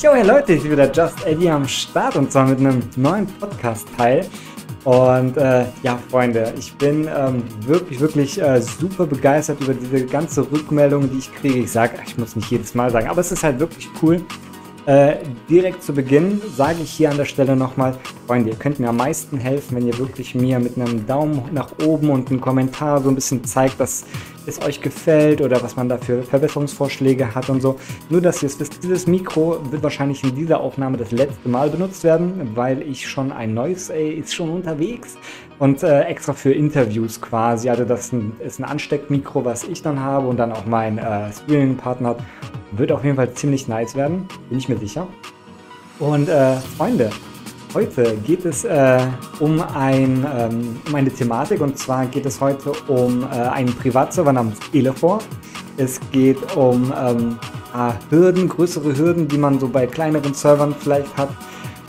Jo, hey Leute, ich bin wieder Just Eddie am Start und zwar mit einem neuen Podcast-Teil. Und äh, ja, Freunde, ich bin ähm, wirklich, wirklich äh, super begeistert über diese ganze Rückmeldung, die ich kriege. Ich sage, ich muss nicht jedes Mal sagen, aber es ist halt wirklich cool. Äh, direkt zu Beginn sage ich hier an der Stelle nochmal, Freunde, ihr könnt mir am meisten helfen, wenn ihr wirklich mir mit einem Daumen nach oben und einem Kommentar so ein bisschen zeigt, dass es euch gefällt oder was man da für Verbesserungsvorschläge hat und so. Nur, dass ihr es wisst, dieses Mikro wird wahrscheinlich in dieser Aufnahme das letzte Mal benutzt werden, weil ich schon ein neues, ey, ist schon unterwegs und äh, extra für Interviews quasi. Also das ist ein, ist ein, Ansteckmikro, was ich dann habe und dann auch mein äh, Streaming-Partner hat. Wird auf jeden Fall ziemlich nice werden, bin ich mir sicher. Und äh, Freunde, Heute geht es äh, um, ein, ähm, um eine Thematik und zwar geht es heute um äh, einen Privatserver namens Elefor. Es geht um ähm, Hürden, größere Hürden, die man so bei kleineren Servern vielleicht hat.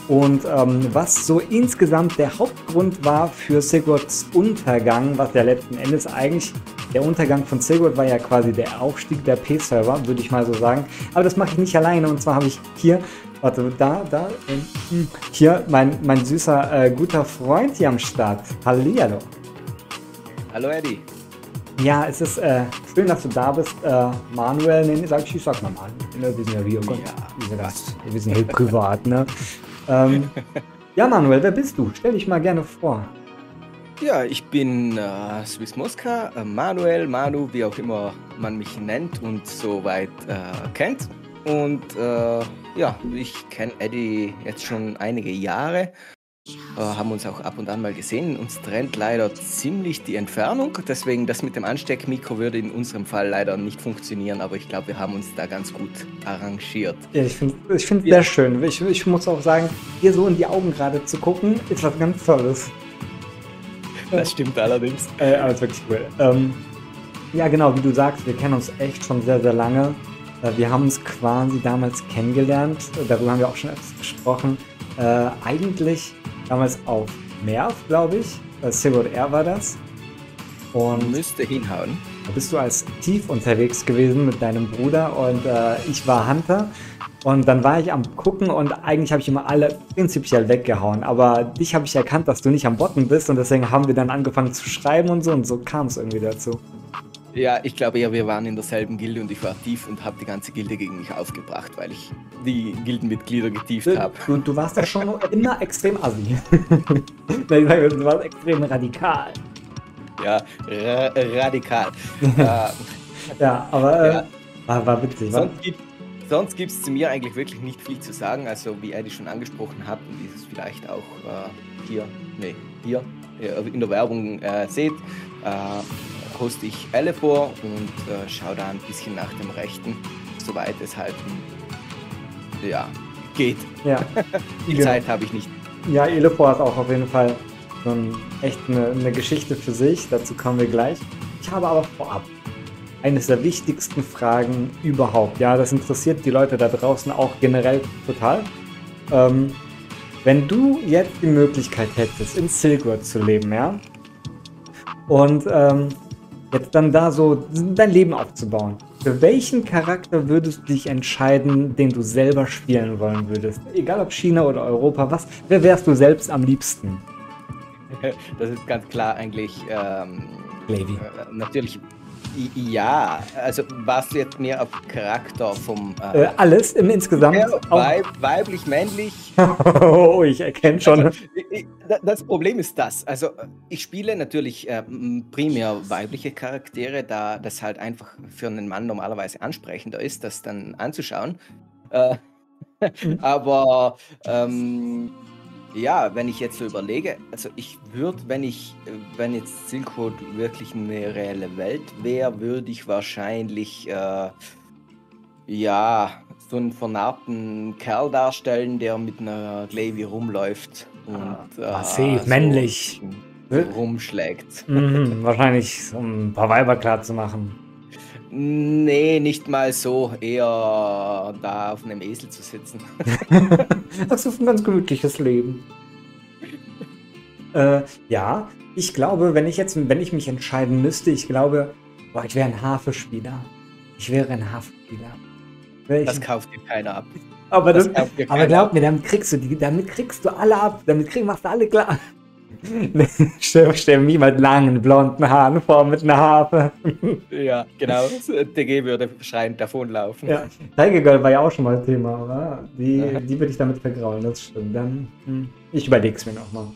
Und ähm, was so insgesamt der Hauptgrund war für Sigurds Untergang, was ja letzten Endes eigentlich der Untergang von Sigurd war ja quasi der Aufstieg der P-Server, würde ich mal so sagen. Aber das mache ich nicht alleine und zwar habe ich hier Warte, da, da, ähm, hier mein, mein süßer, äh, guter Freund hier am Start. Hallihallo. Hallo Eddie. Ja, es ist äh, schön, dass du da bist. Äh, Manuel, nee, sag ich, ich sag mal Manuel. Wir sind ja hier, oh Gott, ja. wir, das, wir sind hier privat, ne? ähm, ja, Manuel, wer bist du? Stell dich mal gerne vor. Ja, ich bin äh, Swiss Mosca, äh, Manuel, Manu, wie auch immer man mich nennt und soweit äh, kennt. Und äh, ja, ich kenne Eddie jetzt schon einige Jahre. Äh, haben uns auch ab und an mal gesehen. Uns trennt leider ziemlich die Entfernung. Deswegen das mit dem Ansteckmikro würde in unserem Fall leider nicht funktionieren. Aber ich glaube, wir haben uns da ganz gut arrangiert. Ja, ich finde es ich find ja. sehr schön. Ich, ich muss auch sagen, dir so in die Augen gerade zu gucken, ist was ganz Tolles. Das stimmt allerdings. Äh, aber es ist wirklich cool. Ähm, ja, genau, wie du sagst, wir kennen uns echt schon sehr, sehr lange. Äh, wir haben uns quasi damals kennengelernt, darüber haben wir auch schon öfters gesprochen. Äh, eigentlich damals auf Merv, glaube ich. Äh, Silver Air war das. Und müsste hinhauen. Da bist du als Tief unterwegs gewesen mit deinem Bruder und äh, ich war Hunter. Und dann war ich am gucken und eigentlich habe ich immer alle prinzipiell weggehauen. Aber dich habe ich erkannt, dass du nicht am Botten bist und deswegen haben wir dann angefangen zu schreiben und so und so kam es irgendwie dazu. Ja, ich glaube eher, wir waren in derselben Gilde und ich war tief und habe die ganze Gilde gegen mich aufgebracht, weil ich die Gildenmitglieder getieft habe. Du, du, warst ja schon immer extrem assi. du warst extrem radikal. Ja, ra radikal. ja, aber äh, ja. War, war witzig. Sonst gibt sonst es zu mir eigentlich wirklich nicht viel zu sagen. Also wie Eddie schon angesprochen hat und ist es vielleicht auch äh, hier, nee, hier in der Werbung äh, seht, äh, poste ich Elle vor und äh, schaue da ein bisschen nach dem Rechten, soweit es halt ja, geht. Ja. Die Zeit habe ich nicht. Ja, Elefor hat auch auf jeden Fall ein, echt eine, eine Geschichte für sich. Dazu kommen wir gleich. Ich habe aber vorab eines der wichtigsten Fragen überhaupt. Ja, das interessiert die Leute da draußen auch generell total. Ähm, wenn du jetzt die Möglichkeit hättest, in Silkwood zu leben, ja, und ähm, jetzt dann da so dein Leben aufzubauen. Für welchen Charakter würdest du dich entscheiden, den du selber spielen wollen würdest? Egal ob China oder Europa, was, wer wärst du selbst am liebsten? Das ist ganz klar eigentlich ähm, Levi. Äh, natürlich ja, also warst du jetzt mehr auf Charakter vom. Äh, äh, alles im insgesamt. Weib, weiblich, männlich. oh, ich erkenne schon. Also, das Problem ist das. Also, ich spiele natürlich äh, primär weibliche Charaktere, da das halt einfach für einen Mann normalerweise ansprechender ist, das dann anzuschauen. Äh, aber ähm, ja, wenn ich jetzt so überlege, also ich würde, wenn ich, wenn jetzt Silk Road wirklich eine reelle Welt wäre, würde ich wahrscheinlich, äh, ja, so einen vernarbten Kerl darstellen, der mit einer Glavy rumläuft und ah, äh, so männlich rumschlägt. Mhm, wahrscheinlich, um ein paar Weiber klar zu machen. Nee, nicht mal so. Eher da auf einem Esel zu sitzen. das ist ein ganz gemütliches Leben. äh, ja, ich glaube, wenn ich jetzt, wenn ich mich entscheiden müsste, ich glaube, boah, ich wäre ein Hafenspieler. Ich wäre ein Hafenspieler. Das kauft dir keiner ab. aber, das, das aber glaub mir, damit kriegst du die, damit kriegst du alle ab, damit krieg, machst du alle klar. stell, stell mich mit langen blonden Haaren vor mit einer Harfe. ja, genau. DG würde schreiend davonlaufen. Ja, Tiger Girl war ja auch schon mal Thema, oder? Die, die würde ich damit vergraulen, das stimmt. Dann, hm, ich überleg's mir nochmal.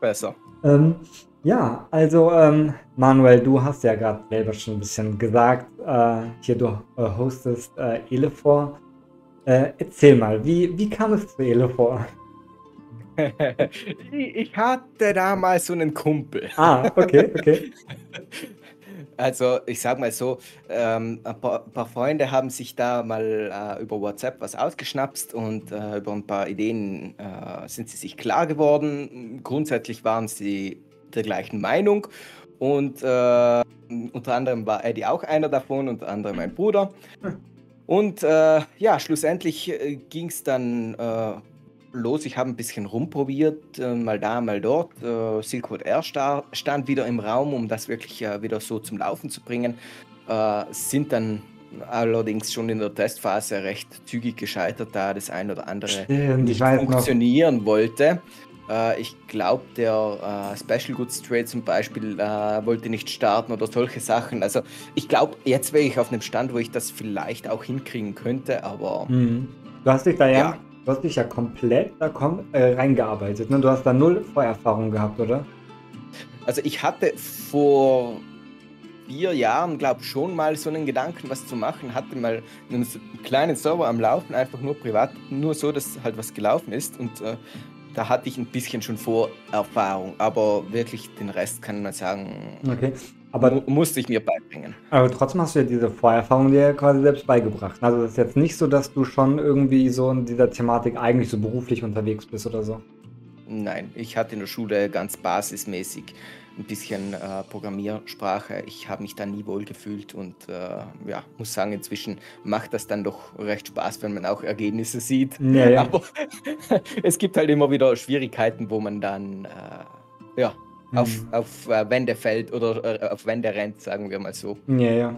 Besser. Ähm, ja, also ähm, Manuel, du hast ja gerade selber schon ein bisschen gesagt, äh, hier du äh, hostest äh, Elefor. Äh, erzähl mal, wie, wie kam es zu Elefor? Ich hatte damals so einen Kumpel. Ah, okay, okay. Also ich sag mal so, ähm, ein, paar, ein, paar, Freunde haben sich da mal äh, über WhatsApp was ausgeschnapst und äh, über ein paar Ideen äh, sind sie sich klar geworden. Grundsätzlich waren sie der gleichen Meinung und äh, unter anderem war Eddie auch einer davon, unter anderem mein Bruder. Hm. Und äh, ja, schlussendlich äh, ging es dann los. Ich habe ein bisschen rumprobiert, äh, mal da, mal dort. Äh, Silkwood Air stand wieder im Raum, um das wirklich äh, wieder so zum Laufen zu bringen. Sind dann allerdings schon in der Testphase recht zügig gescheitert, da das ein oder andere Stimmt, nicht funktionieren noch. wollte. Ich glaube, der Special Goods Trade zum Beispiel wollte nicht starten oder solche Sachen. Also ich glaube, jetzt wäre ich auf einem Stand, wo ich das vielleicht auch hinkriegen könnte, aber... Mhm. Du hast dich da ja, ja Du hast dich ja komplett da komm, äh, reingearbeitet. Ne? Du hast da null Vorerfahrung gehabt, oder? Also ich hatte vor vier Jahren, glaube ich, schon mal so einen Gedanken, was zu machen. Hatte mal einen kleinen Server am Laufen, einfach nur privat, nur so, dass halt was gelaufen ist. Und äh, da hatte ich ein bisschen schon Vorerfahrung. Aber wirklich den Rest kann man sagen, okay. Aber musste ich mir beibringen. Aber trotzdem hast du ja diese Vorerfahrung dir quasi selbst beigebracht. Also es ist jetzt nicht so, dass du schon irgendwie so in dieser Thematik eigentlich so beruflich unterwegs bist oder so. Nein, ich hatte in der Schule ganz basismäßig ein bisschen äh, Programmiersprache. Ich habe mich da nie wohl gefühlt und äh, ja, muss sagen, inzwischen macht das dann doch recht Spaß, wenn man auch Ergebnisse sieht. Ja, ja. Aber es gibt halt immer wieder Schwierigkeiten, wo man dann äh, ja, auf, mhm. auf äh, Wände fällt oder äh, auf Wände rennt, sagen wir mal so. Ja, ja.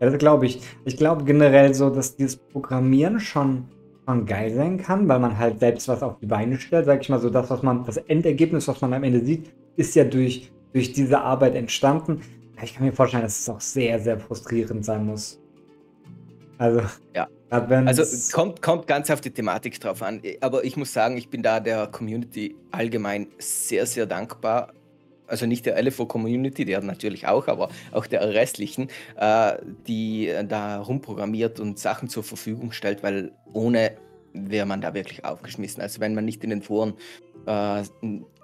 Ja, das glaube ich. Ich glaube generell so, dass dieses Programmieren schon, schon geil sein kann, weil man halt selbst was auf die Beine stellt. Sag ich mal so, das, was man, das Endergebnis, was man am Ende sieht, ist ja durch, durch diese Arbeit entstanden. Ich kann mir vorstellen, dass es auch sehr, sehr frustrierend sein muss. Also, ja. Also kommt, kommt ganz auf die Thematik drauf an. Aber ich muss sagen, ich bin da der Community allgemein sehr, sehr dankbar also nicht der LFO Community, der natürlich auch, aber auch der restlichen, äh, die da rumprogrammiert und Sachen zur Verfügung stellt, weil ohne wäre man da wirklich aufgeschmissen. Also wenn man nicht in den Foren äh,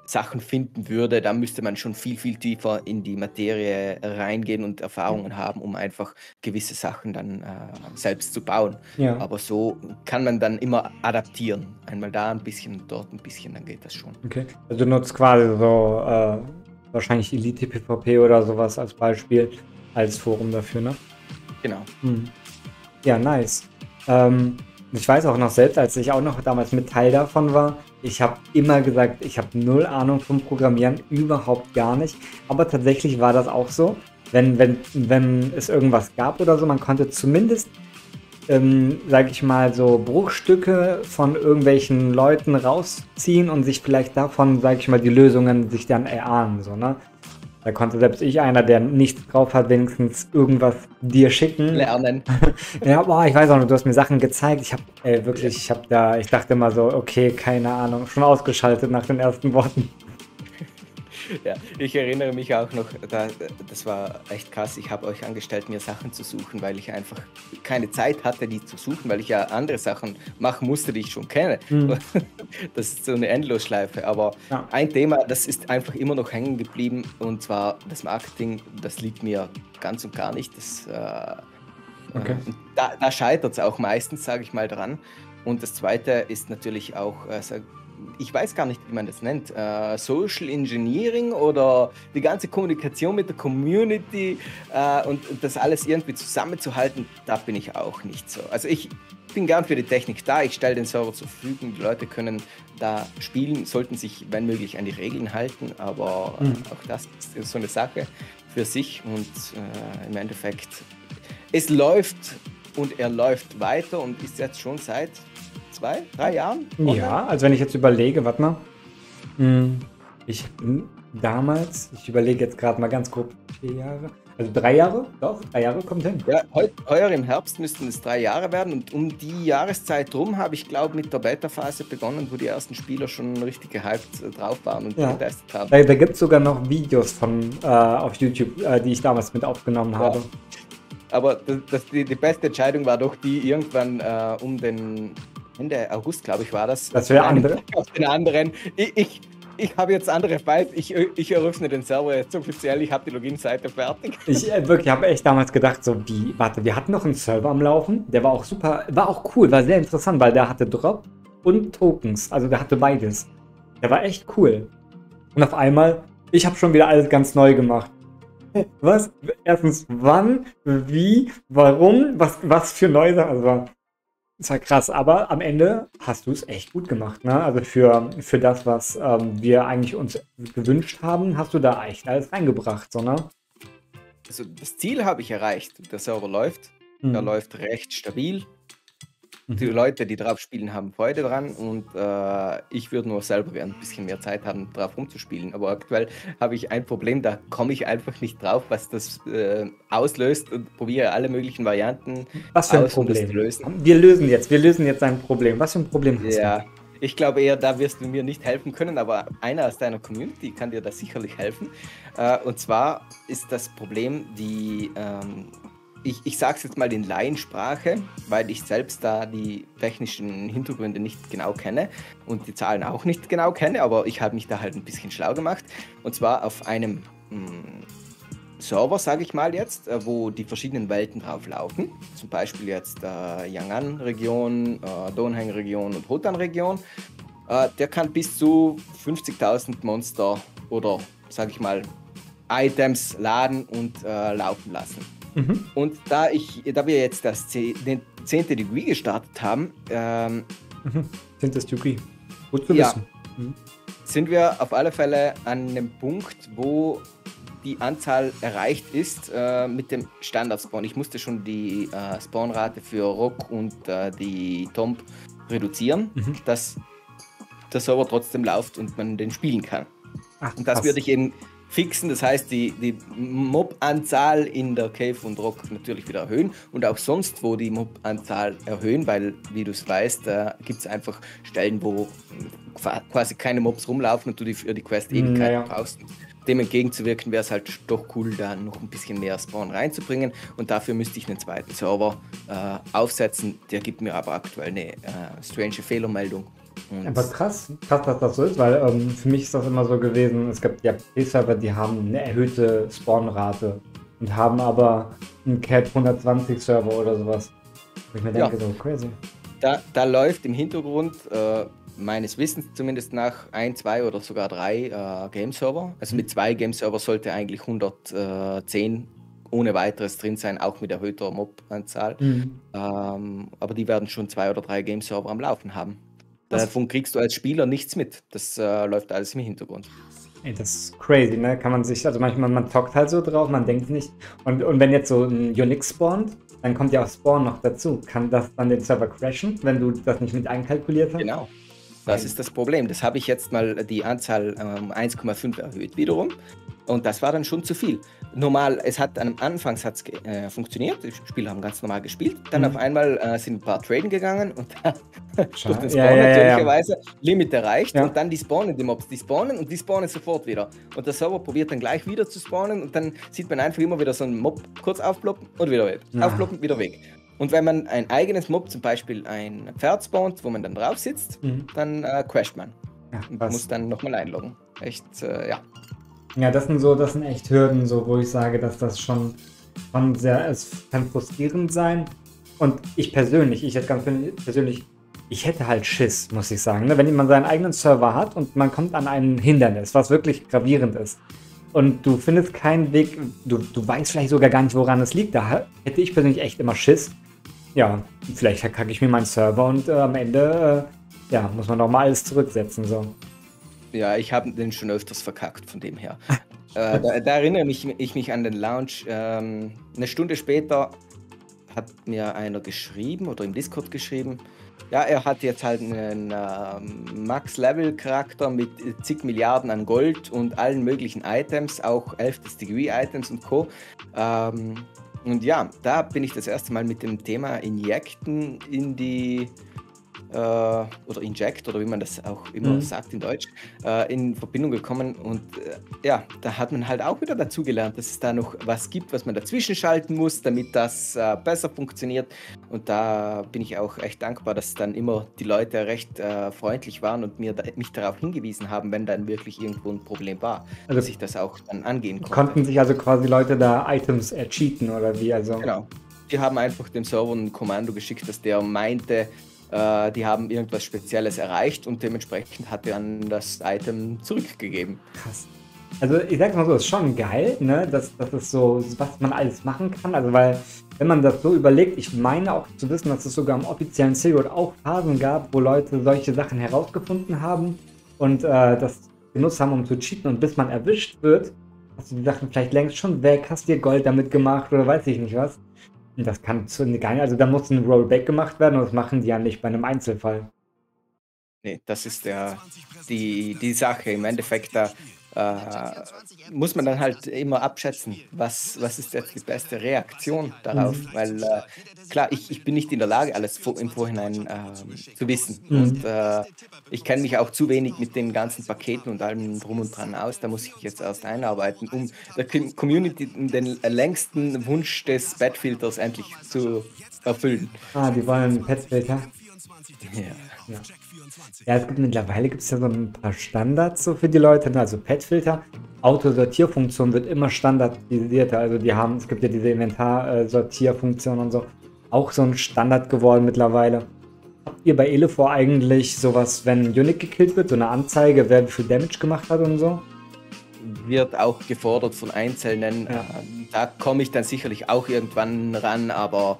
Sachen finden würde, dann müsste man schon viel, viel tiefer in die Materie reingehen und Erfahrungen haben, um einfach gewisse Sachen dann äh, selbst zu bauen. Ja. Aber so kann man dann immer adaptieren. Einmal da ein bisschen, dort ein bisschen, dann geht das schon. Okay. Also du nutzt quasi so äh, wahrscheinlich Elite PvP oder sowas als Beispiel, als Forum dafür, ne? Genau. Hm. Ja, nice. Ähm, ich weiß auch noch selbst, als ich auch noch damals mit Teil davon war, ich habe immer gesagt, ich habe null Ahnung vom Programmieren, überhaupt gar nicht. Aber tatsächlich war das auch so. Wenn, wenn, wenn es irgendwas gab oder so, man konnte zumindest ähm, sage ich mal, so Bruchstücke von irgendwelchen Leuten rausziehen und sich vielleicht davon, sage ich mal, die Lösungen sich dann erahnen. So, ne? Da konnte selbst ich, einer, der nichts drauf hat, wenigstens irgendwas dir schicken. Lernen. ja, boah, ich weiß auch noch, du hast mir Sachen gezeigt. Ich habe wirklich, ich habe da, ich dachte immer so, okay, keine Ahnung, schon ausgeschaltet nach den ersten Worten ja, ich erinnere mich auch noch, da, das war echt krass. Ich habe euch angestellt, mir Sachen zu suchen, weil ich einfach keine Zeit hatte, die zu suchen, weil ich ja andere Sachen machen musste, die ich schon kenne. Mhm. Das ist so eine Endlosschleife. Aber ja. ein Thema, das ist einfach immer noch hängen geblieben und zwar das Marketing, das liegt mir ganz und gar nicht. Das, äh, okay. äh, da, da scheitert es auch meistens, sage ich mal, dran. Und das Zweite ist natürlich auch, äh, ich weiß gar nicht, wie man das nennt, äh, Social Engineering oder die ganze Kommunikation mit der Community äh, und das alles irgendwie zusammenzuhalten, da bin ich auch nicht so. Also ich bin gern für die Technik da, ich stelle den Server zur Verfügung, die Leute können da spielen, sollten sich, wenn möglich, an die Regeln halten, aber mhm. auch das ist so eine Sache für sich und äh, im Endeffekt, es läuft und er läuft weiter und ist jetzt schon seit zwei, drei Jahren? Online? Ja, also wenn ich jetzt überlege, warte mal. Hm, ich bin damals, ich überlege jetzt gerade mal ganz grob, vier Jahre. Also drei Jahre? Doch, drei Jahre kommt hin. Ja, heu, heuer im Herbst müssten es drei Jahre werden und um die Jahreszeit rum habe ich, glaube mit der Beta-Phase begonnen, wo die ersten Spieler schon richtig gehypt äh, drauf waren und ja. getestet haben. Da, da gibt es sogar noch Videos von äh, auf YouTube, äh, die ich damals mit aufgenommen ja. habe. Aber das, das, die, die, beste Entscheidung war doch die irgendwann äh, um den Ende August, glaube ich, war das. Das wäre andere. Auf den anderen. Ich, ich, ich habe jetzt andere Files. Ich, ich eröffne den Server jetzt offiziell. Ich habe die Login-Seite fertig. Ich äh, wirklich habe echt damals gedacht, so wie, warte, wir hatten noch einen Server am Laufen. Der war auch super, war auch cool, war sehr interessant, weil der hatte Drop und Tokens. Also der hatte beides. Der war echt cool. Und auf einmal, ich habe schon wieder alles ganz neu gemacht. Was? Erstens, wann, wie, warum, was, was für neue Sachen. Also, das war krass, aber am Ende hast du es echt gut gemacht. Ne? Also für, für das, was ähm, wir eigentlich uns gewünscht haben, hast du da echt alles reingebracht, so, ne? Also das Ziel habe ich erreicht. Der Server läuft. Mhm. Der läuft recht stabil. Die mhm. Leute, die drauf spielen, haben Freude dran und äh, ich würde nur selber gerne ein bisschen mehr Zeit haben, drauf rumzuspielen. Aber aktuell habe ich ein Problem, da komme ich einfach nicht drauf, was das äh, auslöst und probiere alle möglichen Varianten was für ein aus, Problem? Um lösen. Wir lösen jetzt, wir lösen jetzt ein Problem. Was für ein Problem hast ja. du? Ich glaube eher, da wirst du mir nicht helfen können, aber einer aus deiner Community kann dir da sicherlich helfen. Äh, und zwar ist das Problem die ähm, ich, ich sage es jetzt mal in Laiensprache, weil ich selbst da die technischen Hintergründe nicht genau kenne und die Zahlen auch nicht genau kenne, aber ich habe mich da halt ein bisschen schlau gemacht. Und zwar auf einem mh, hm, Server, sage ich mal jetzt, äh, wo die verschiedenen Welten drauf laufen. Zum Beispiel jetzt äh, Yang'an-Region, äh, Dongheng-Region und Hotan-Region. Äh, der kann bis zu 50.000 Monster oder, sage ich mal, Items laden und äh, laufen lassen. Mhm. Und da ich, da wir jetzt das den 10. Degree gestartet haben, ähm, mhm. 10. Degree. Gut zu ja, wissen. Mhm. Sind wir auf alle Fälle an einem Punkt, wo die Anzahl erreicht ist äh, mit dem Standard-Spawn. Ich musste schon die äh, Spawnrate für Rock und äh, die Tomb reduzieren, mhm. dass der Server trotzdem läuft und man den spielen kann. Ach, und das würde ich eben fixen. Das heißt, die, die Mob-Anzahl in der Cave und Rock natürlich wieder erhöhen und auch sonst, wo die Mob-Anzahl erhöhen, weil, wie du es weißt, da gibt es einfach Stellen, wo quasi keine Mobs rumlaufen und du die für die Quest Ewigkeit naja. brauchst. Dem entgegenzuwirken wäre es halt doch cool, da noch ein bisschen mehr Spawn reinzubringen und dafür müsste ich einen zweiten Server äh, aufsetzen. Der gibt mir aber aktuell eine äh, strange Fehlermeldung und Aber krass, krass, dass das so ist, weil ähm, für mich ist das immer so gewesen, es gibt ja P-Server, die haben eine erhöhte Spawnrate und haben aber einen Cap 120 Server oder sowas. Wo ich mir denke, ja. so crazy. Da, da läuft im Hintergrund äh, meines Wissens zumindest nach ein, zwei oder sogar drei äh, Game-Server. Also mit zwei Game-Server sollte eigentlich 110 ohne weiteres drin sein, auch mit erhöhter Mob-Anzahl. Mhm. Ähm, aber die werden schon zwei oder drei Game-Server am Laufen haben. Davon kriegst du als Spieler nichts mit. Das äh, läuft alles im Hintergrund. Ey, das ist crazy, ne? Kann man sich, also manchmal, man zockt halt so drauf, man denkt nicht. Und, und wenn jetzt so ein Unix spawnt, dann kommt ja auch Spawn noch dazu. Kann das dann den Server crashen, wenn du das nicht mit einkalkuliert hast? Genau. Das ist das Problem. Das habe ich jetzt mal die Anzahl um ähm, 1,5 erhöht wiederum. Und das war dann schon zu viel normal, es hat am Anfang hat's, äh, funktioniert, die Spieler haben ganz normal gespielt, dann mhm. auf einmal äh, sind ein paar Traden gegangen und da durch den Spawn ja, ja, natürlicherweise ja, Limit erreicht und dann die spawnen die Mobs, die spawnen und die spawnen sofort wieder. Und der Server probiert dann gleich wieder zu spawnen und dann sieht man einfach immer wieder so einen Mob kurz aufploppen und wieder weg. Aufploppen, wieder weg. Und wenn man ein eigenes Mob, zum Beispiel ein Pferd spawnt, wo man dann drauf sitzt, mhm. dann äh, crasht man. und muss dann nochmal einloggen. Echt, äh, ja. Ja, das sind so, das sind echt Hürden, so, wo ich sage, dass das schon, schon sehr, es kann frustrierend sein. Und ich persönlich, ich jetzt ganz persönlich, ich hätte halt Schiss, muss ich sagen. Ne? Wenn man seinen eigenen Server hat und man kommt an ein Hindernis, was wirklich gravierend ist, und du findest keinen Weg, du, du weißt vielleicht sogar gar nicht, woran es liegt, da hätte ich persönlich echt immer Schiss. Ja, vielleicht verkacke ich mir meinen Server und äh, am Ende, äh, ja, muss man nochmal alles zurücksetzen, so. Ja, ich habe den schon öfters verkackt, von dem her. äh, da, da, erinnere mich, ich mich an den Launch. Ähm, eine Stunde später hat mir einer geschrieben oder im Discord geschrieben, ja, er hat jetzt halt einen äh, Max-Level-Charakter mit zig Milliarden an Gold und allen möglichen Items, auch 11. Degree-Items und Co. Ähm, und ja, da bin ich das erste Mal mit dem Thema Injekten in die äh, oder Inject oder wie man das auch immer mhm. sagt in Deutsch, äh, in Verbindung gekommen. Und äh, ja, da hat man halt auch wieder dazugelernt, dass es da noch was gibt, was man dazwischen schalten muss, damit das äh, besser funktioniert. Und da bin ich auch echt dankbar, dass dann immer die Leute recht äh, freundlich waren und mir mich darauf hingewiesen haben, wenn dann wirklich irgendwo ein Problem war, also dass ich das auch dann angehen konnte. Konnten sich also quasi Leute da Items ercheaten oder wie? Also genau. Die haben einfach dem Server ein Kommando geschickt, dass der meinte, äh, die haben irgendwas Spezielles erreicht und dementsprechend hat er dann das Item zurückgegeben. Krass. Also ich sag mal so, ist schon geil, ne? dass das ist so, was man alles machen kann. Also weil, wenn man das so überlegt, ich meine auch zu wissen, dass es sogar im offiziellen Serial auch Phasen gab, wo Leute solche Sachen herausgefunden haben und äh, das genutzt haben, um zu cheaten. Und bis man erwischt wird, hast du die Sachen vielleicht längst schon weg, hast dir Gold damit gemacht oder weiß ich nicht was. Das kann zu, gar nicht, also da muss ein Rollback gemacht werden und das machen die ja nicht bei einem Einzelfall. Nee, das ist der, die, die Sache. Im Endeffekt, da äh, muss man dann halt immer abschätzen, was, was ist jetzt die beste Reaktion darauf. Mhm. Weil äh, klar, ich, ich bin nicht in der Lage, alles vor, im Vorhinein äh, zu wissen. Mhm. Und äh, ich kenne mich auch zu wenig mit den ganzen Paketen und allem drum und dran aus. Da muss ich jetzt erst einarbeiten, um der Community den längsten Wunsch des Bettfilters endlich zu erfüllen. Ah, die wollen Petfilter. Ja. ja. Ja, es gibt mittlerweile gibt es ja so ein paar Standards so für die Leute, ne? also Pet-Filter. Autosortierfunktion wird immer standardisierter. Also die haben, es gibt ja diese Inventarsortierfunktion und so. Auch so ein Standard geworden mittlerweile. Habt ihr bei Elefor eigentlich sowas, wenn ein Unit gekillt wird, so eine Anzeige, wer wie viel Damage gemacht hat und so? Wird auch gefordert von Einzelnen. Ja. Da komme ich dann sicherlich auch irgendwann ran, aber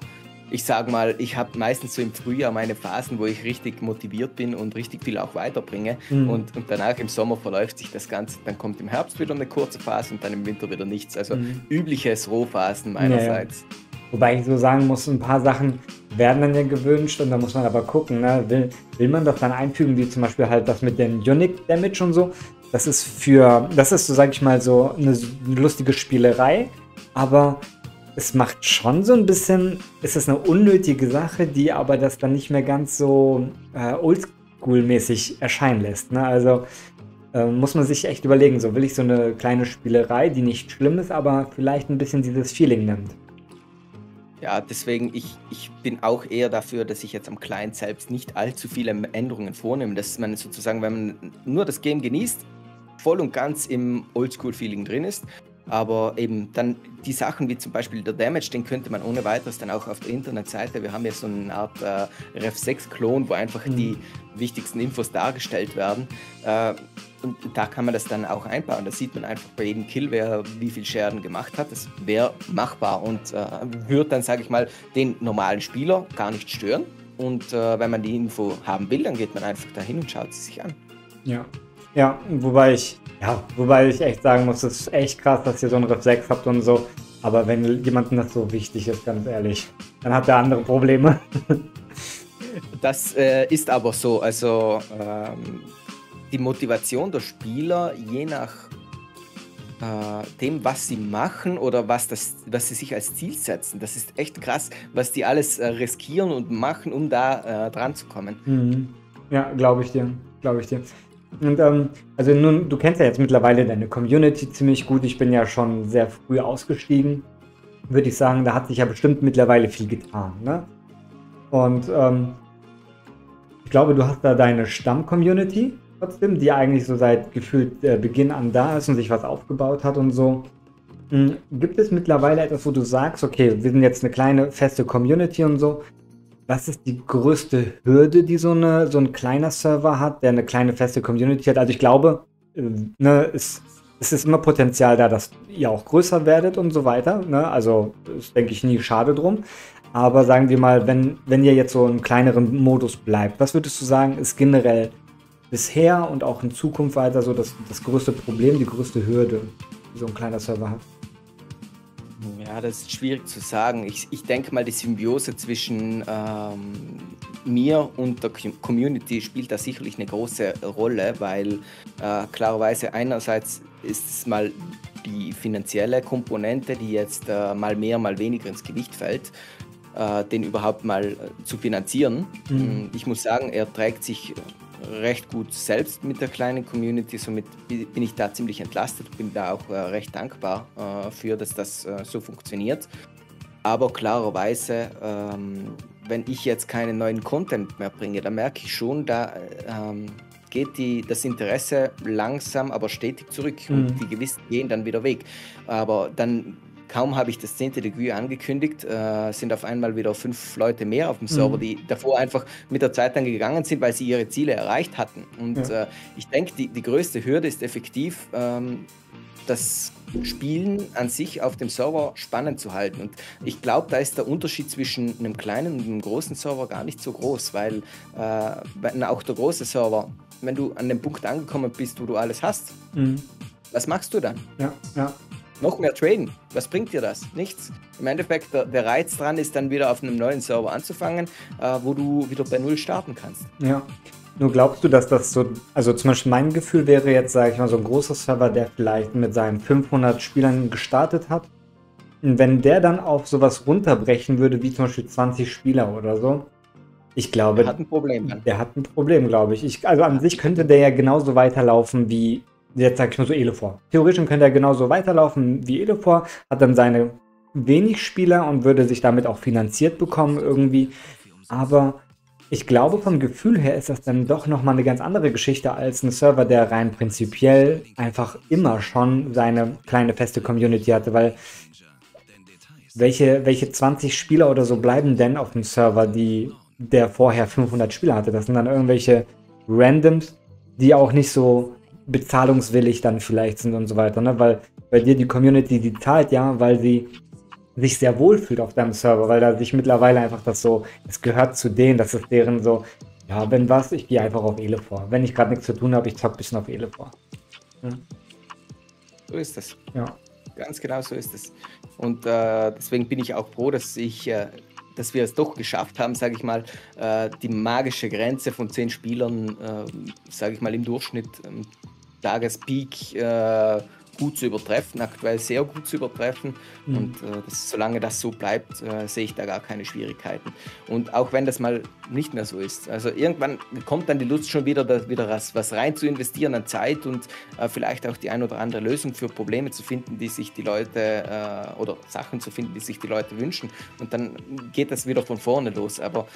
ich sage mal, ich habe meistens so im Frühjahr meine Phasen, wo ich richtig motiviert bin und richtig viel auch weiterbringe. Mhm. Und, und danach im Sommer verläuft sich das Ganze. Dann kommt im Herbst wieder eine kurze Phase und dann im Winter wieder nichts. Also mhm. übliches Rohphasen meinerseits. Ja, Wobei ich so sagen muss, ein paar Sachen werden dann ja gewünscht und da muss man aber gucken, ne? will, will man das dann einfügen, wie zum Beispiel halt das mit den Unique Damage und so. Das ist für, das ist so, sag ich mal, so eine lustige Spielerei, aber es macht schon so ein bisschen, ist es eine unnötige Sache, die aber das dann nicht mehr ganz so äh, oldschool-mäßig erscheinen lässt. Ne? Also äh, muss man sich echt überlegen, so will ich so eine kleine Spielerei, die nicht schlimm ist, aber vielleicht ein bisschen dieses Feeling nimmt. Ja, deswegen, ich, ich bin auch eher dafür, dass ich jetzt am Client selbst nicht allzu viele Änderungen vornehme, dass man sozusagen, wenn man nur das Game genießt, voll und ganz im Oldschool-Feeling drin ist aber eben dann die Sachen wie zum Beispiel der Damage, den könnte man ohne weiteres dann auch auf der Internetseite, wir haben ja so eine Art äh, Ref6-Klon, wo einfach mhm. die wichtigsten Infos dargestellt werden. Äh, und da kann man das dann auch einbauen. Da sieht man einfach bei jedem Kill, wer wie viel Schaden gemacht hat. Das wäre machbar und äh, würde dann, sage ich mal, den normalen Spieler gar nicht stören. Und äh, wenn man die Info haben will, dann geht man einfach dahin und schaut sie sich an. Ja, ja, wobei ich, ja, wobei ich echt sagen muss, es ist echt krass, dass ihr so ein Riff 6 habt und so. Aber wenn jemandem das so wichtig ist, ganz ehrlich, dann hat er andere Probleme. das äh, ist aber so. Also ähm, die Motivation der Spieler, je nach äh, dem, was sie machen oder was, das, was sie sich als Ziel setzen, das ist echt krass, was die alles äh, riskieren und machen, um da äh, dran zu kommen. Mhm. Ja, glaube ich dir. Glaube ich dir. Und ähm, also nun, du kennst ja jetzt mittlerweile deine Community ziemlich gut. Ich bin ja schon sehr früh ausgestiegen. Würde ich sagen, da hat sich ja bestimmt mittlerweile viel getan. Ne? Und ähm, ich glaube, du hast da deine Stamm-Community trotzdem, die eigentlich so seit gefühlt äh, Beginn an da ist und sich was aufgebaut hat und so. Mhm. Gibt es mittlerweile etwas, wo du sagst, okay, wir sind jetzt eine kleine feste Community und so, was ist die größte Hürde, die so, eine, so ein kleiner Server hat, der eine kleine feste Community hat? Also ich glaube, äh, ne, es, es ist immer Potenzial da, dass ihr auch größer werdet und so weiter. Ne? Also ist, denke ich, nie schade drum. Aber sagen wir mal, wenn, wenn ihr jetzt so einen kleineren Modus bleibt, was würdest du sagen, ist generell bisher und auch in Zukunft weiter so das, das größte Problem, die größte Hürde, die so ein kleiner Server hat? Ja, das ist schwierig zu sagen. Ich, ich denke mal, die Symbiose zwischen ähm, mir und der Community spielt da sicherlich eine große Rolle, weil äh, klarerweise einerseits ist es mal die finanzielle Komponente, die jetzt äh, mal mehr, mal weniger ins Gewicht fällt, äh, den überhaupt mal äh, zu finanzieren. Mhm. Ich muss sagen, er trägt sich recht gut selbst mit der kleinen Community, somit bin ich da ziemlich entlastet, bin da auch äh, recht dankbar äh, für, dass das äh, so funktioniert. Aber klarerweise, ähm, wenn ich jetzt keinen neuen Content mehr bringe, dann merke ich schon, da ähm, geht die, das Interesse langsam, aber stetig zurück mhm. und die gewissen gehen dann wieder weg. Aber dann kaum habe ich das 10. Degree angekündigt, äh, sind auf einmal wieder fünf Leute mehr auf dem Server, mhm. die davor einfach mit der Zeit dann gegangen sind, weil sie ihre Ziele erreicht hatten. Und ja. äh, ich denke, die, die größte Hürde ist effektiv, ähm, das Spielen an sich auf dem Server spannend zu halten. Und ich glaube, da ist der Unterschied zwischen einem kleinen und einem großen Server gar nicht so groß, weil äh, auch der große Server, wenn du an dem Punkt angekommen bist, wo du alles hast, mhm. was machst du dann? Ja, ja noch mehr traden. Was bringt dir das? Nichts. Im Endeffekt, der, der Reiz dran ist dann wieder auf einem neuen Server anzufangen, äh, wo du wieder bei Null starten kannst. Ja. Nur glaubst du, dass das so, also zum Beispiel mein Gefühl wäre jetzt, sage ich mal, so ein großer Server, der vielleicht mit seinen 500 Spielern gestartet hat. Und wenn der dann auf sowas runterbrechen würde, wie zum Beispiel 20 Spieler oder so, ich glaube. Der hat ein Problem. Dann. Der hat ein Problem, glaube ich. ich. Also an sich könnte der ja genauso weiterlaufen wie jetzt sage ich nur so Elefor. Theoretisch könnte er genauso weiterlaufen wie Elefor, hat dann seine wenig Spieler und würde sich damit auch finanziert bekommen irgendwie. Aber ich glaube, vom Gefühl her ist das dann doch nochmal eine ganz andere Geschichte als ein Server, der rein prinzipiell einfach immer schon seine kleine feste Community hatte, weil welche, welche 20 Spieler oder so bleiben denn auf dem Server, die der vorher 500 Spieler hatte? Das sind dann irgendwelche Randoms, die auch nicht so bezahlungswillig dann vielleicht sind und so weiter, ne? Weil bei dir die Community, die zahlt ja, weil sie sich sehr wohl fühlt auf deinem Server, weil da sich mittlerweile einfach das so, es gehört zu denen, das ist deren so, ja, wenn was, ich gehe einfach auf Ele vor. Wenn ich gerade nichts zu tun habe, ich zock ein bisschen auf Ele vor. Ja. So ist es. Ja. Ganz genau so ist es. Und äh, deswegen bin ich auch froh, dass ich äh, dass wir es doch geschafft haben, sage ich mal, äh, die magische Grenze von zehn Spielern, äh, sage ich mal, im Durchschnitt ähm, Tagespeak äh, gut zu übertreffen, aktuell sehr gut zu übertreffen. Mhm. Und äh, das, solange das so bleibt, äh, sehe ich da gar keine Schwierigkeiten. Und auch wenn das mal nicht mehr so ist. Also irgendwann kommt dann die Lust schon wieder, da wieder was, was rein zu investieren an Zeit und äh, vielleicht auch die ein oder andere Lösung für Probleme zu finden, die sich die Leute äh, oder Sachen zu finden, die sich die Leute wünschen. Und dann geht das wieder von vorne los. Aber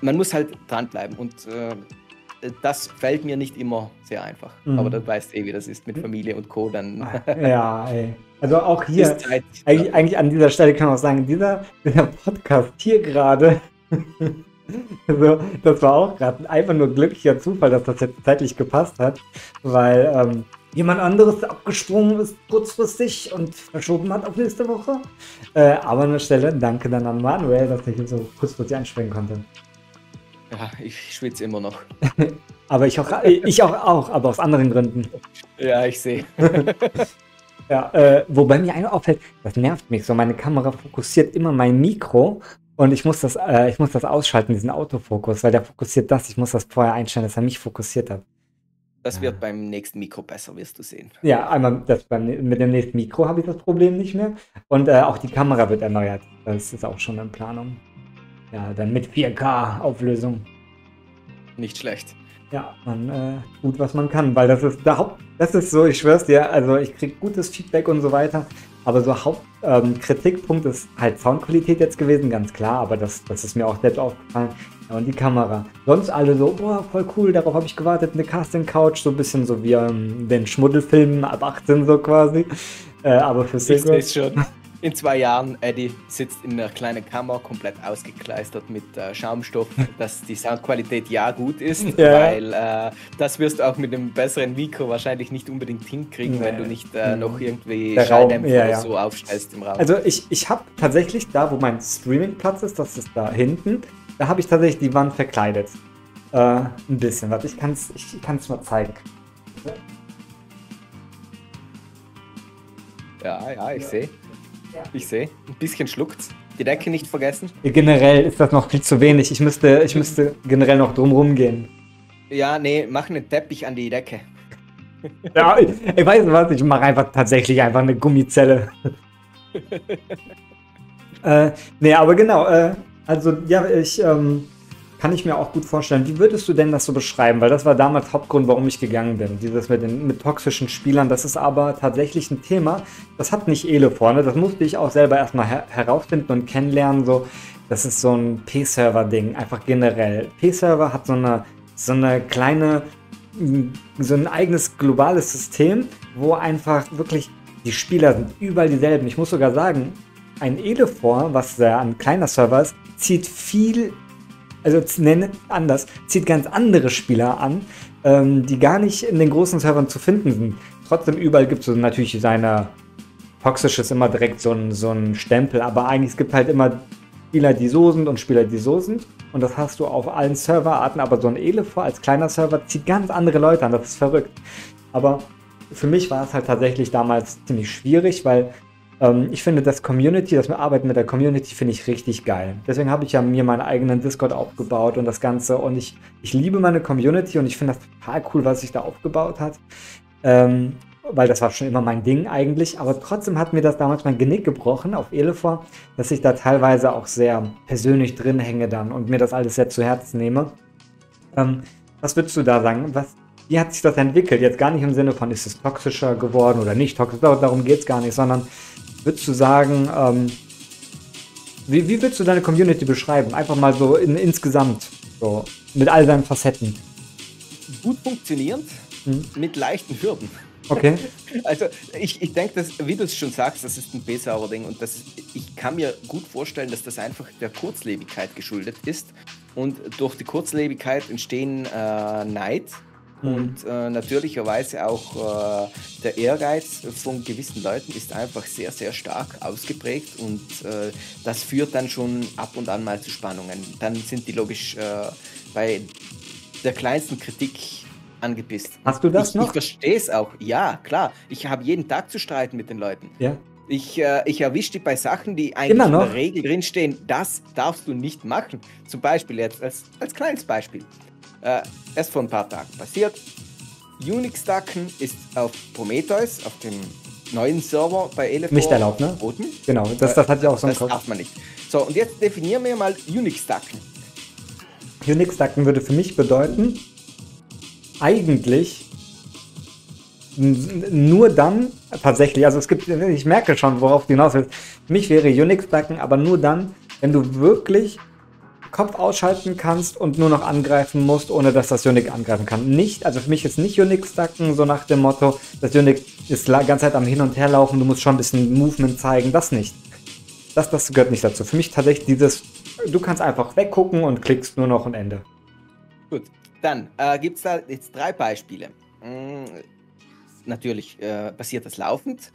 man muss halt dranbleiben und äh, das fällt mir nicht immer sehr einfach. Mhm. Aber du weißt eh, wie das ist mit Familie und Co. Dann ja, ey. Also auch hier, eigentlich, eigentlich, an dieser Stelle kann man auch sagen, dieser, dieser Podcast hier gerade, also, das war auch gerade einfach nur glücklicher Zufall, dass das jetzt zeitlich gepasst hat, weil ähm, jemand anderes abgesprungen ist kurzfristig und verschoben hat auf nächste Woche. Äh, aber an der Stelle danke dann an Manuel, dass ich so kurzfristig einspringen konnte. Ja, ich schwitze immer noch. aber ich auch, ich auch, auch, aber aus anderen Gründen. Ja, ich sehe. ja, äh, wobei mir einer auffällt, das nervt mich so. Meine Kamera fokussiert immer mein Mikro und ich muss das, äh, ich muss das ausschalten, diesen Autofokus, weil der fokussiert das. Ich muss das vorher einstellen, dass er mich fokussiert hat. Das wird beim nächsten Mikro besser, wirst du sehen. Ja, einmal das beim, mit dem nächsten Mikro habe ich das Problem nicht mehr. Und äh, auch die Kamera wird erneuert. Das ist auch schon in Planung. Ja, dann mit 4K-Auflösung. Nicht schlecht. Ja, man äh, tut, was man kann, weil das ist der Haupt, das ist so, ich schwör's dir, also ich krieg gutes Feedback und so weiter, aber so Hauptkritikpunkt ähm, ist halt Soundqualität jetzt gewesen, ganz klar, aber das, das ist mir auch selbst aufgefallen. Ja, und die Kamera. Sonst alle so, boah, voll cool, darauf habe ich gewartet, eine Casting-Couch, so ein bisschen so wie ähm, den Schmuddelfilmen ab 18 so quasi. Äh, aber für Silver. Ich schon. In zwei Jahren, Eddie sitzt in einer kleinen Kammer, komplett ausgekleistert mit äh, Schaumstoff, dass die Soundqualität ja gut ist, ja. weil äh, das wirst du auch mit einem besseren Mikro wahrscheinlich nicht unbedingt hinkriegen, nee. wenn du nicht äh, noch mhm. irgendwie Der Schalldämpfer ja, ja. so aufstellst im Raum. Also ich, ich habe tatsächlich da, wo mein Streamingplatz ist, das ist da hinten, da habe ich tatsächlich die Wand verkleidet. Äh, ein bisschen, warte, ich kann es ich kann's mal zeigen. Ja, ja, ich sehe. Ich sehe, ein bisschen schluckt's. Die Decke nicht vergessen. Generell ist das noch viel zu wenig. Ich müsste, ich müsste generell noch drumherum gehen. Ja, nee, mach einen Teppich an die Decke. Ja, ich, ich weiß was, ich mache einfach tatsächlich einfach eine Gummizelle. äh, nee, aber genau, äh, also ja, ich ähm, kann ich mir auch gut vorstellen. Wie würdest du denn das so beschreiben? Weil das war damals Hauptgrund, warum ich gegangen bin. Dieses mit den mit toxischen Spielern, das ist aber tatsächlich ein Thema. Das hat nicht Ele vorne. Das musste ich auch selber erstmal her herausfinden und kennenlernen. So, das ist so ein P-Server-Ding, einfach generell. P-Server hat so eine, so eine kleine, so ein eigenes globales System, wo einfach wirklich die Spieler sind überall dieselben. Ich muss sogar sagen, ein Elefor, was ja ein kleiner Server ist, zieht viel also nenne anders, zieht ganz andere Spieler an, ähm, die gar nicht in den großen Servern zu finden sind. Trotzdem überall gibt es so natürlich seine toxisches immer direkt so ein, so ein Stempel, aber eigentlich es gibt halt immer Spieler, die so sind und Spieler, die so sind. Und das hast du auf allen Serverarten, aber so ein Elefor als kleiner Server zieht ganz andere Leute an, das ist verrückt. Aber für mich war es halt tatsächlich damals ziemlich schwierig, weil ähm, ich finde das Community, das Arbeiten mit der Community finde ich richtig geil. Deswegen habe ich ja mir meinen eigenen Discord aufgebaut und das Ganze. Und ich, ich liebe meine Community und ich finde das total cool, was sich da aufgebaut hat. Ähm, weil das war schon immer mein Ding eigentlich, aber trotzdem hat mir das damals mein Genick gebrochen auf Elefor, dass ich da teilweise auch sehr persönlich drin hänge dann und mir das alles sehr zu Herzen nehme. Ähm, was würdest du da sagen? Was, wie hat sich das entwickelt? Jetzt gar nicht im Sinne von, ist es toxischer geworden oder nicht toxisch, darum geht es gar nicht, sondern würdest du sagen, ähm, wie, wie würdest du deine Community beschreiben? Einfach mal so in, insgesamt, so mit all seinen Facetten. Gut funktionierend, hm. mit leichten Hürden. Okay. Also ich, ich denke, wie du es schon sagst, das ist ein B-Sauer-Ding und das, ich kann mir gut vorstellen, dass das einfach der Kurzlebigkeit geschuldet ist. Und durch die Kurzlebigkeit entstehen äh, Neid, Mhm. Und äh, natürlicherweise auch äh, der Ehrgeiz von gewissen Leuten ist einfach sehr, sehr stark ausgeprägt und äh, das führt dann schon ab und an mal zu Spannungen. Dann sind die logisch äh, bei der kleinsten Kritik angepisst. Hast du das ich, noch? Ich verstehe es auch. Ja, klar. Ich habe jeden Tag zu streiten mit den Leuten. Ja. Ich, äh, ich erwische die bei Sachen, die eigentlich in der Regel drinstehen, das darfst du nicht machen. Zum Beispiel jetzt als, als kleines Beispiel. Äh, erst vor ein paar Tagen passiert. Unix-Dacken ist auf Prometheus, auf dem neuen Server bei Elephant nicht erlaubt, ne? Verboten. Genau, das, das hat ja auch so einen Das darf man nicht. So, und jetzt definieren wir mal Unix-Dacken. Unix-Dacken würde für mich bedeuten, eigentlich nur dann tatsächlich, also es gibt, ich merke schon, worauf du hinaus willst. Für mich wäre Unix-Dacken aber nur dann, wenn du wirklich Kopf ausschalten kannst und nur noch angreifen musst, ohne dass das Unix angreifen kann. Nicht, also für mich ist nicht Unix stacken, so nach dem Motto, das Unix ist die ganze Zeit am Hin und Her laufen, du musst schon ein bisschen Movement zeigen, das nicht. Das, das gehört nicht dazu. Für mich tatsächlich dieses, du kannst einfach weggucken und klickst nur noch ein Ende. Gut, dann äh, gibt es da jetzt drei Beispiele. Hm, natürlich äh, passiert das laufend.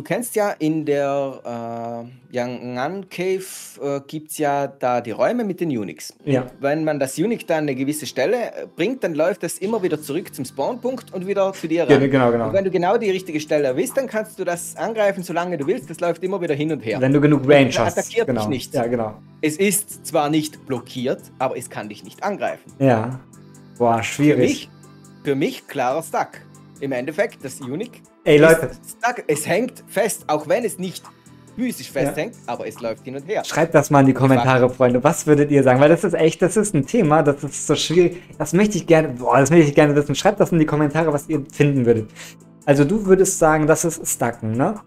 Du kennst ja in der äh, Yangan Cave äh, gibt es ja da die Räume mit den Unix. Ja. Und wenn man das Unix da an eine gewisse Stelle äh, bringt, dann läuft das immer wieder zurück zum Spawnpunkt und wieder zu dir ran. Genau, genau. Und wenn du genau die richtige Stelle erwisst, dann kannst du das angreifen, solange du willst. Das läuft immer wieder hin und her. Wenn du genug Range hast. attackiert genau. dich nicht. Ja, genau. Es ist zwar nicht blockiert, aber es kann dich nicht angreifen. Ja. Boah, schwierig. Für mich, für mich klarer Stuck. Im Endeffekt, das Unix Ey Leute. Stuck. Es hängt fest, auch wenn es nicht physisch festhängt, ja. aber es läuft hin und her. Schreibt das mal in die Kommentare, Freunde. Was würdet ihr sagen? Weil das ist echt, das ist ein Thema, das ist so schwierig. Das möchte ich gerne, boah, das möchte ich gerne wissen. Schreibt das in die Kommentare, was ihr finden würdet. Also du würdest sagen, das ist Stucken, ne?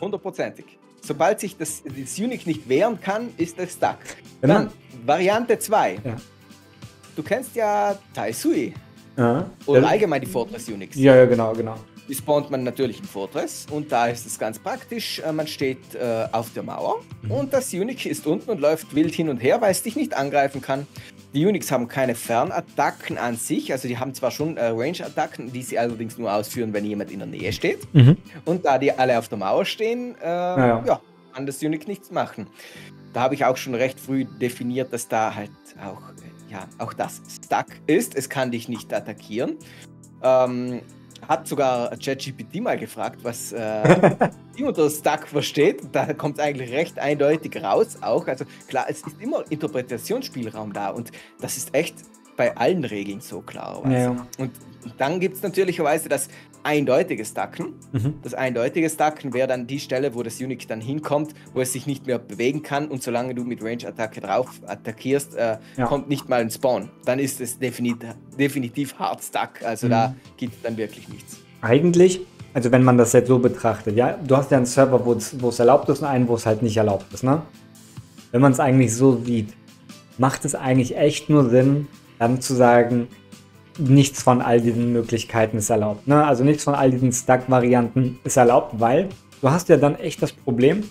Hundertprozentig. Sobald sich das, das Unix nicht wehren kann, ist es stuck. Genau. Dann Variante 2. Ja. Du kennst ja Taisui. Ja. Oder allgemein die Fortress Unix. Ja, ja, genau, genau spawnt man natürlich im Fortress und da ist es ganz praktisch, äh, man steht äh, auf der Mauer mhm. und das Unix ist unten und läuft wild hin und her, weil es dich nicht angreifen kann. Die Unix haben keine Fernattacken an sich, also die haben zwar schon äh, Range-Attacken, die sie allerdings nur ausführen, wenn jemand in der Nähe steht. Mhm. Und da die alle auf der Mauer stehen, äh, ja. ja, kann das Unix nichts machen. Da habe ich auch schon recht früh definiert, dass da halt auch, ja, auch das stuck ist. Es kann dich nicht attackieren. Ähm, hat sogar ChatGPT mal gefragt, was äh, die unter Stuck versteht. Da kommt eigentlich recht eindeutig raus auch. Also klar, es ist immer Interpretationsspielraum da und das ist echt bei allen Regeln so klar. Ja. Und dann gibt es natürlicherweise das eindeutige Stacken. Mhm. Das eindeutige Stacken wäre dann die Stelle, wo das Unit dann hinkommt, wo es sich nicht mehr bewegen kann und solange du mit Range-Attacke drauf attackierst, äh, ja. kommt nicht mal ein Spawn. Dann ist es definitiv, definitiv hart stuck. Also mhm. da gibt es dann wirklich nichts. Eigentlich, also wenn man das jetzt so betrachtet, ja, du hast ja einen Server, wo es erlaubt ist und einen, wo es halt nicht erlaubt ist, ne? Wenn man es eigentlich so sieht, macht es eigentlich echt nur Sinn, dann zu sagen, nichts von all diesen Möglichkeiten ist erlaubt. Ne? Also nichts von all diesen Stack-Varianten ist erlaubt, weil du hast ja dann echt das Problem.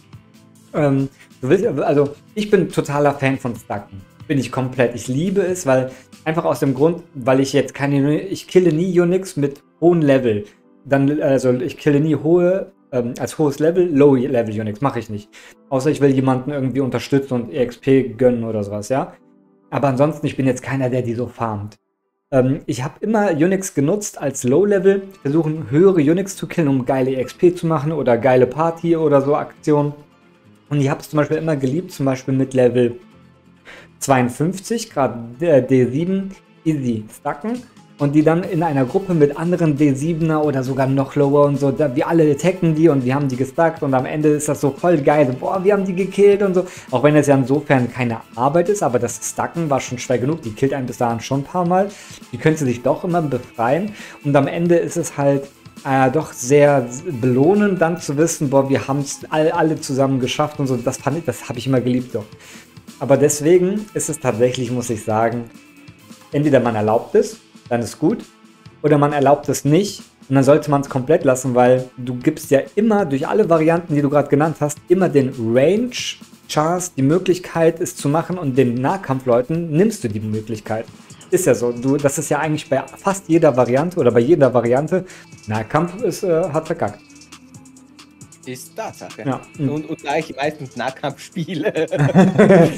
Ähm, du willst, also ich bin totaler Fan von Stacken. Bin ich komplett. Ich liebe es, weil einfach aus dem Grund, weil ich jetzt keine, ich kille nie Unix mit hohem Level. Dann, also ich kille nie hohe, ähm, als hohes Level, Low-Level Unix, mache ich nicht. Außer ich will jemanden irgendwie unterstützen und EXP gönnen oder sowas, ja. Aber ansonsten, ich bin jetzt keiner, der die so farmt. Ähm, ich habe immer Unix genutzt als Low-Level, versuchen höhere Unix zu killen, um geile EXP zu machen oder geile Party oder so Aktionen. Und ich habe es zum Beispiel immer geliebt, zum Beispiel mit Level 52, gerade D7, easy stacken und die dann in einer Gruppe mit anderen D7er oder sogar noch lower und so, da, wir alle attacken die und wir haben die gestackt und am Ende ist das so voll geil, boah, wir haben die gekillt und so. Auch wenn es ja insofern keine Arbeit ist, aber das Stacken war schon schwer genug, die killt einen bis dahin schon ein paar Mal. Die könnte sich doch immer befreien und am Ende ist es halt äh, doch sehr belohnend, dann zu wissen, boah, wir haben es all, alle zusammen geschafft und so. Das fand ich, das habe ich immer geliebt doch. Aber deswegen ist es tatsächlich, muss ich sagen, entweder man erlaubt es dann ist gut. Oder man erlaubt es nicht und dann sollte man es komplett lassen, weil du gibst ja immer durch alle Varianten, die du gerade genannt hast, immer den Range Chars die Möglichkeit, es zu machen und den Nahkampfleuten nimmst du die Möglichkeit. Ist ja so. Du, das ist ja eigentlich bei fast jeder Variante oder bei jeder Variante. Nahkampf ist, äh, hat verkackt ist Tatsache. Ja. Und, und da ich meistens Nahkampf spiele,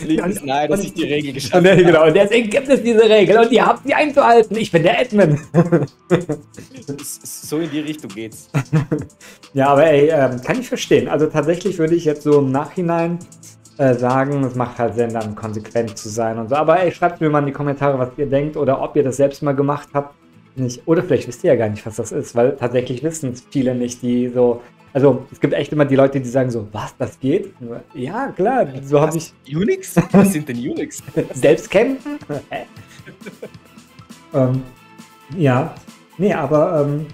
liegt es nahe, dass ich die Regel geschafft habe. Genau, und deswegen gibt es diese Regel und ihr habt sie einzuhalten. Ich bin der Admin. so in die Richtung geht's. ja, aber ey, ähm, kann ich verstehen. Also tatsächlich würde ich jetzt so im Nachhinein äh, sagen, es macht halt Sinn, dann konsequent zu sein und so. Aber ey, schreibt mir mal in die Kommentare, was ihr denkt oder ob ihr das selbst mal gemacht habt. Nicht. Oder vielleicht wisst ihr ja gar nicht, was das ist, weil tatsächlich wissen es viele nicht, die so also es gibt echt immer die Leute, die sagen so, was, das geht? Ja, klar, so habe ich... Unix? Was sind denn Unix? Selbst kämpfen? ähm, ja, nee, aber ähm,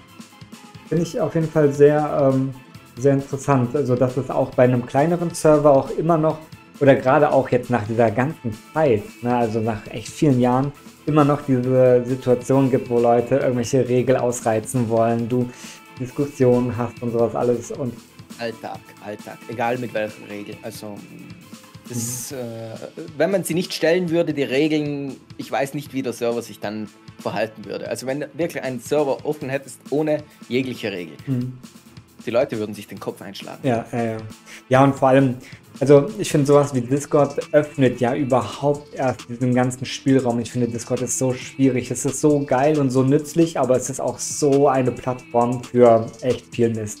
finde ich auf jeden Fall sehr, ähm, sehr interessant. Also dass es auch bei einem kleineren Server auch immer noch, oder gerade auch jetzt nach dieser ganzen Zeit, ne, also nach echt vielen Jahren, immer noch diese Situation gibt, wo Leute irgendwelche Regeln ausreizen wollen. Du Diskussionen hast und sowas alles. Und Alltag, Alltag, egal mit welchen Regeln. Also, das, mhm. äh, wenn man sie nicht stellen würde, die Regeln, ich weiß nicht, wie der Server sich dann verhalten würde. Also, wenn du wirklich einen Server offen hättest, ohne jegliche Regel. Mhm. Die Leute würden sich den Kopf einschlagen. Ja, äh, ja, und vor allem, also ich finde sowas wie Discord öffnet ja überhaupt erst diesen ganzen Spielraum. Ich finde Discord ist so schwierig. Es ist so geil und so nützlich, aber es ist auch so eine Plattform für echt viel Mist.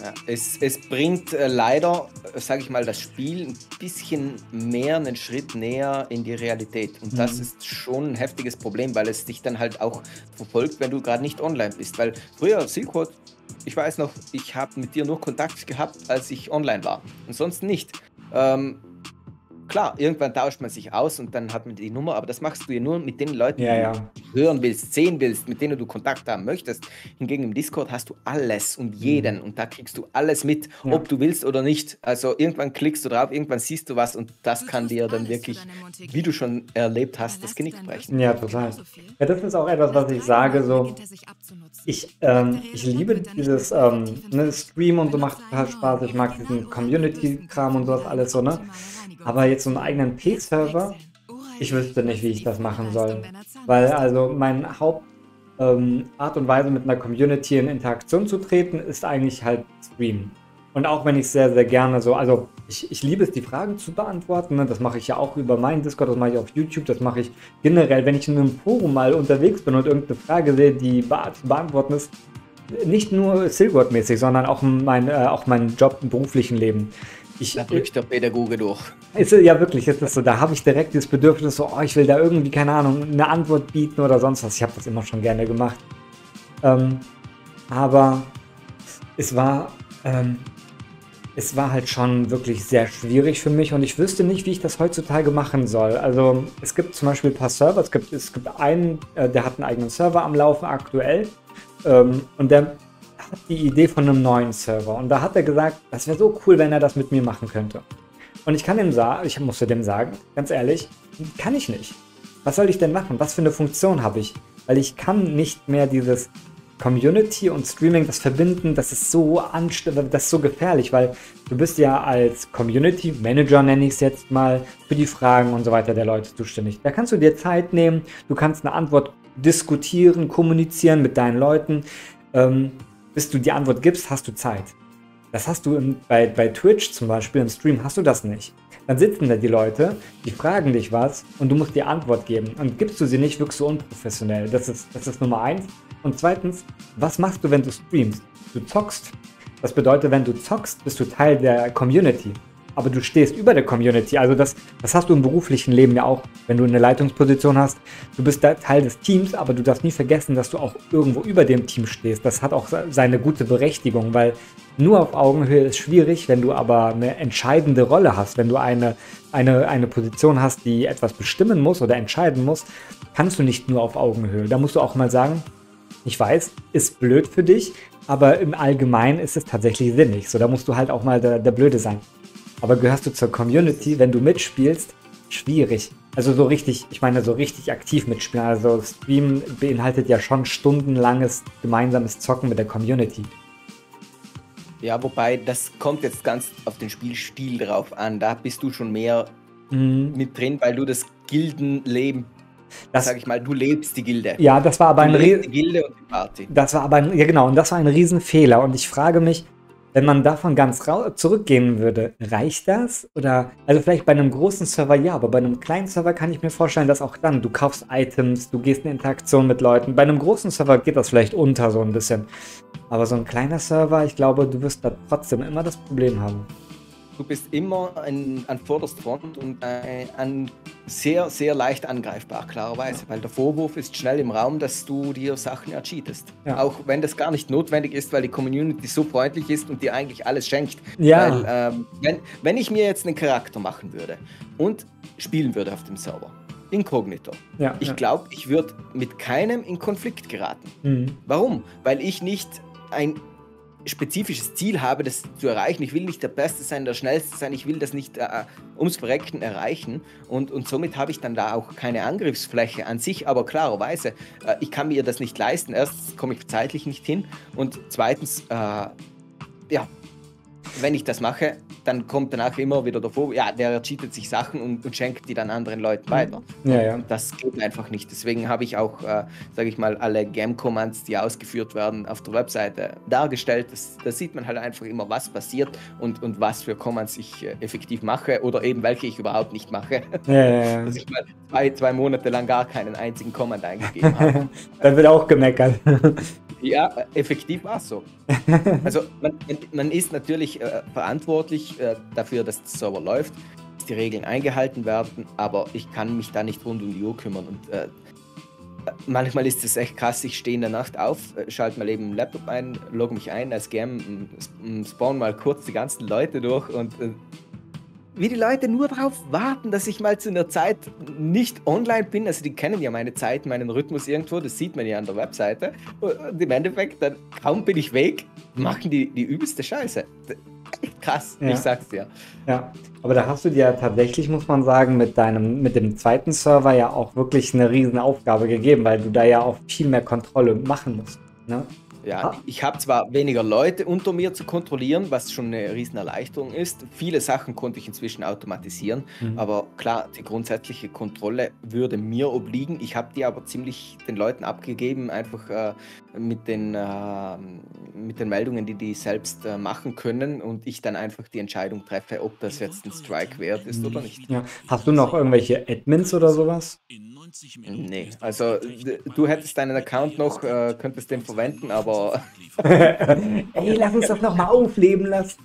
Ja, es, es bringt äh, leider, sage ich mal, das Spiel ein bisschen mehr einen Schritt näher in die Realität. Und das mhm. ist schon ein heftiges Problem, weil es dich dann halt auch verfolgt, wenn du gerade nicht online bist. Weil früher Silkwood ich weiß noch, ich habe mit dir nur Kontakt gehabt, als ich online war. Ansonsten nicht. Ähm, klar, irgendwann tauscht man sich aus und dann hat man die Nummer, aber das machst du ja nur mit den Leuten, ja, ja. Hören willst, sehen willst, mit denen du Kontakt haben möchtest. Hingegen im Discord hast du alles und jeden mhm. und da kriegst du alles mit, ja. ob du willst oder nicht. Also irgendwann klickst du drauf, irgendwann siehst du was und das kann dir dann wirklich, wie du schon erlebt hast, das Genick brechen. Ja, total. Ja, das ist auch etwas, was ich sage, so ich, ähm, ich liebe dieses ähm, ne, Stream und so macht total Spaß. Ich mag diesen Community-Kram und sowas alles so, ne? Aber jetzt so einen eigenen P-Server, ich wüsste nicht, wie ich das machen soll. Weil also meine Hauptart ähm, und Weise mit einer Community in Interaktion zu treten, ist eigentlich halt Stream. Und auch wenn ich sehr, sehr gerne so, also ich, ich liebe es, die Fragen zu beantworten. Ne? Das mache ich ja auch über meinen Discord, das mache ich auf YouTube, das mache ich generell, wenn ich in einem Forum mal unterwegs bin und irgendeine Frage sehe, die be zu beantworten ist, nicht nur Silgott-mäßig, sondern auch mein, äh, auch mein Job im beruflichen Leben. Ich, da drückt der Pädagoge durch. Ist, ja, wirklich, ist das so. Da habe ich direkt das Bedürfnis, so, oh, ich will da irgendwie, keine Ahnung, eine Antwort bieten oder sonst was. Ich habe das immer schon gerne gemacht. Ähm, aber es war, ähm, es war halt schon wirklich sehr schwierig für mich und ich wüsste nicht, wie ich das heutzutage machen soll. Also es gibt zum Beispiel ein paar Server, es gibt, es gibt einen, äh, der hat einen eigenen Server am Laufen aktuell ähm, und der die Idee von einem neuen Server und da hat er gesagt, das wäre so cool, wenn er das mit mir machen könnte. Und ich kann ihm sagen, ich musste dem sagen, ganz ehrlich, kann ich nicht. Was soll ich denn machen? Was für eine Funktion habe ich? Weil ich kann nicht mehr dieses Community und Streaming, das verbinden, das ist so anstrengend, das ist so gefährlich, weil du bist ja als Community Manager, nenne ich es jetzt mal, für die Fragen und so weiter der Leute zuständig. Da kannst du dir Zeit nehmen, du kannst eine Antwort diskutieren, kommunizieren mit deinen Leuten. Ähm, bis du die Antwort gibst, hast du Zeit. Das hast du in, bei, bei Twitch zum Beispiel im Stream, hast du das nicht. Dann sitzen da die Leute, die fragen dich was und du musst die Antwort geben. Und gibst du sie nicht, wirkst du unprofessionell. Das ist, das ist Nummer eins. Und zweitens, was machst du, wenn du streamst? Du zockst. Das bedeutet, wenn du zockst, bist du Teil der Community aber du stehst über der Community. Also das, das hast du im beruflichen Leben ja auch, wenn du eine Leitungsposition hast. Du bist Teil des Teams, aber du darfst nie vergessen, dass du auch irgendwo über dem Team stehst. Das hat auch seine gute Berechtigung, weil nur auf Augenhöhe ist schwierig, wenn du aber eine entscheidende Rolle hast, wenn du eine, eine, eine Position hast, die etwas bestimmen muss oder entscheiden muss, kannst du nicht nur auf Augenhöhe. Da musst du auch mal sagen, ich weiß, ist blöd für dich, aber im Allgemeinen ist es tatsächlich sinnig. So, da musst du halt auch mal der, der Blöde sein. Aber gehörst du zur Community, wenn du mitspielst, schwierig. Also so richtig, ich meine so richtig aktiv mitspielen. Also Stream beinhaltet ja schon stundenlanges gemeinsames Zocken mit der Community. Ja, wobei das kommt jetzt ganz auf den Spielstil drauf an. Da bist du schon mehr mhm. mit drin, weil du das Gildenleben das sag ich mal, du lebst die Gilde. Ja, das war aber du ein Riesen. Gilde und die Party. Das war aber ein, ja genau, und das war ein Riesenfehler. Und ich frage mich, wenn man davon ganz zurückgehen würde, reicht das? Oder, also vielleicht bei einem großen Server ja, aber bei einem kleinen Server kann ich mir vorstellen, dass auch dann, du kaufst Items, du gehst in Interaktion mit Leuten. Bei einem großen Server geht das vielleicht unter so ein bisschen. Aber so ein kleiner Server, ich glaube, du wirst da trotzdem immer das Problem haben du bist immer an, an vorderster Front und äh, an sehr, sehr leicht angreifbar, klarerweise, weil der Vorwurf ist schnell im Raum, dass du dir Sachen ercheatest. Ja. Auch wenn das gar nicht notwendig ist, weil die Community so freundlich ist und dir eigentlich alles schenkt. Ja. Weil, ähm, wenn, wenn ich mir jetzt einen Charakter machen würde und spielen würde auf dem Server, inkognito. Ja, ich ja. glaube, ich würde mit keinem in Konflikt geraten. Mhm. Warum? Weil ich nicht ein spezifisches Ziel habe, das zu erreichen. Ich will nicht der Beste sein, der Schnellste sein, ich will das nicht äh, ums Verrecken erreichen. Und, und somit habe ich dann da auch keine Angriffsfläche an sich, aber klarerweise, äh, ich kann mir das nicht leisten. Erstens komme ich zeitlich nicht hin und zweitens, äh, ja, wenn ich das mache, dann kommt danach immer wieder davor, ja, der cheatet sich Sachen und, und schenkt die dann anderen Leuten mhm. weiter. Ja, ja. Das geht einfach nicht. Deswegen habe ich auch, äh, sage ich mal, alle Game-Commands, die ausgeführt werden, auf der Webseite dargestellt. da sieht man halt einfach immer, was passiert und, und was für Commands ich äh, effektiv mache oder eben welche ich überhaupt nicht mache. Ja, ja, ja. Dass ich mal zwei, zwei Monate lang gar keinen einzigen Command eingegeben habe. dann wird auch gemeckert. Ja, effektiv war es so. Also man, man ist natürlich äh, verantwortlich äh, dafür, dass der Server läuft, dass die Regeln eingehalten werden, aber ich kann mich da nicht rund um die Uhr kümmern. Und äh, manchmal ist es echt krass, ich stehe in der Nacht auf, äh, schalte mal eben einen Laptop ein, logge mich ein als GM, spawn mal kurz die ganzen Leute durch und äh, wie die Leute nur darauf warten, dass ich mal zu einer Zeit nicht online bin. Also die kennen ja meine Zeit, meinen Rhythmus irgendwo, das sieht man ja an der Webseite. Und im Endeffekt, dann kaum bin ich weg, machen die die übelste Scheiße. Krass, ja. ich sag's dir. Ja, aber da hast du dir tatsächlich, muss man sagen, mit deinem, mit dem zweiten Server ja auch wirklich eine riesen Aufgabe gegeben, weil du da ja auch viel mehr Kontrolle machen musst. Ne? Ja, ich habe zwar weniger Leute unter mir zu kontrollieren, was schon eine Riesenerleichterung ist. Viele Sachen konnte ich inzwischen automatisieren, mhm. aber klar, die grundsätzliche Kontrolle würde mir obliegen. Ich habe die aber ziemlich den Leuten abgegeben, einfach äh, mit, den, äh, mit den Meldungen, die die selbst äh, machen können und ich dann einfach die Entscheidung treffe, ob das jetzt ein Strike wert ist oder nicht. Ja. Hast du noch irgendwelche Admins oder sowas? Nee, also du hättest deinen Account noch, äh, könntest den verwenden, aber aber. Ey, lass uns doch nochmal aufleben lassen.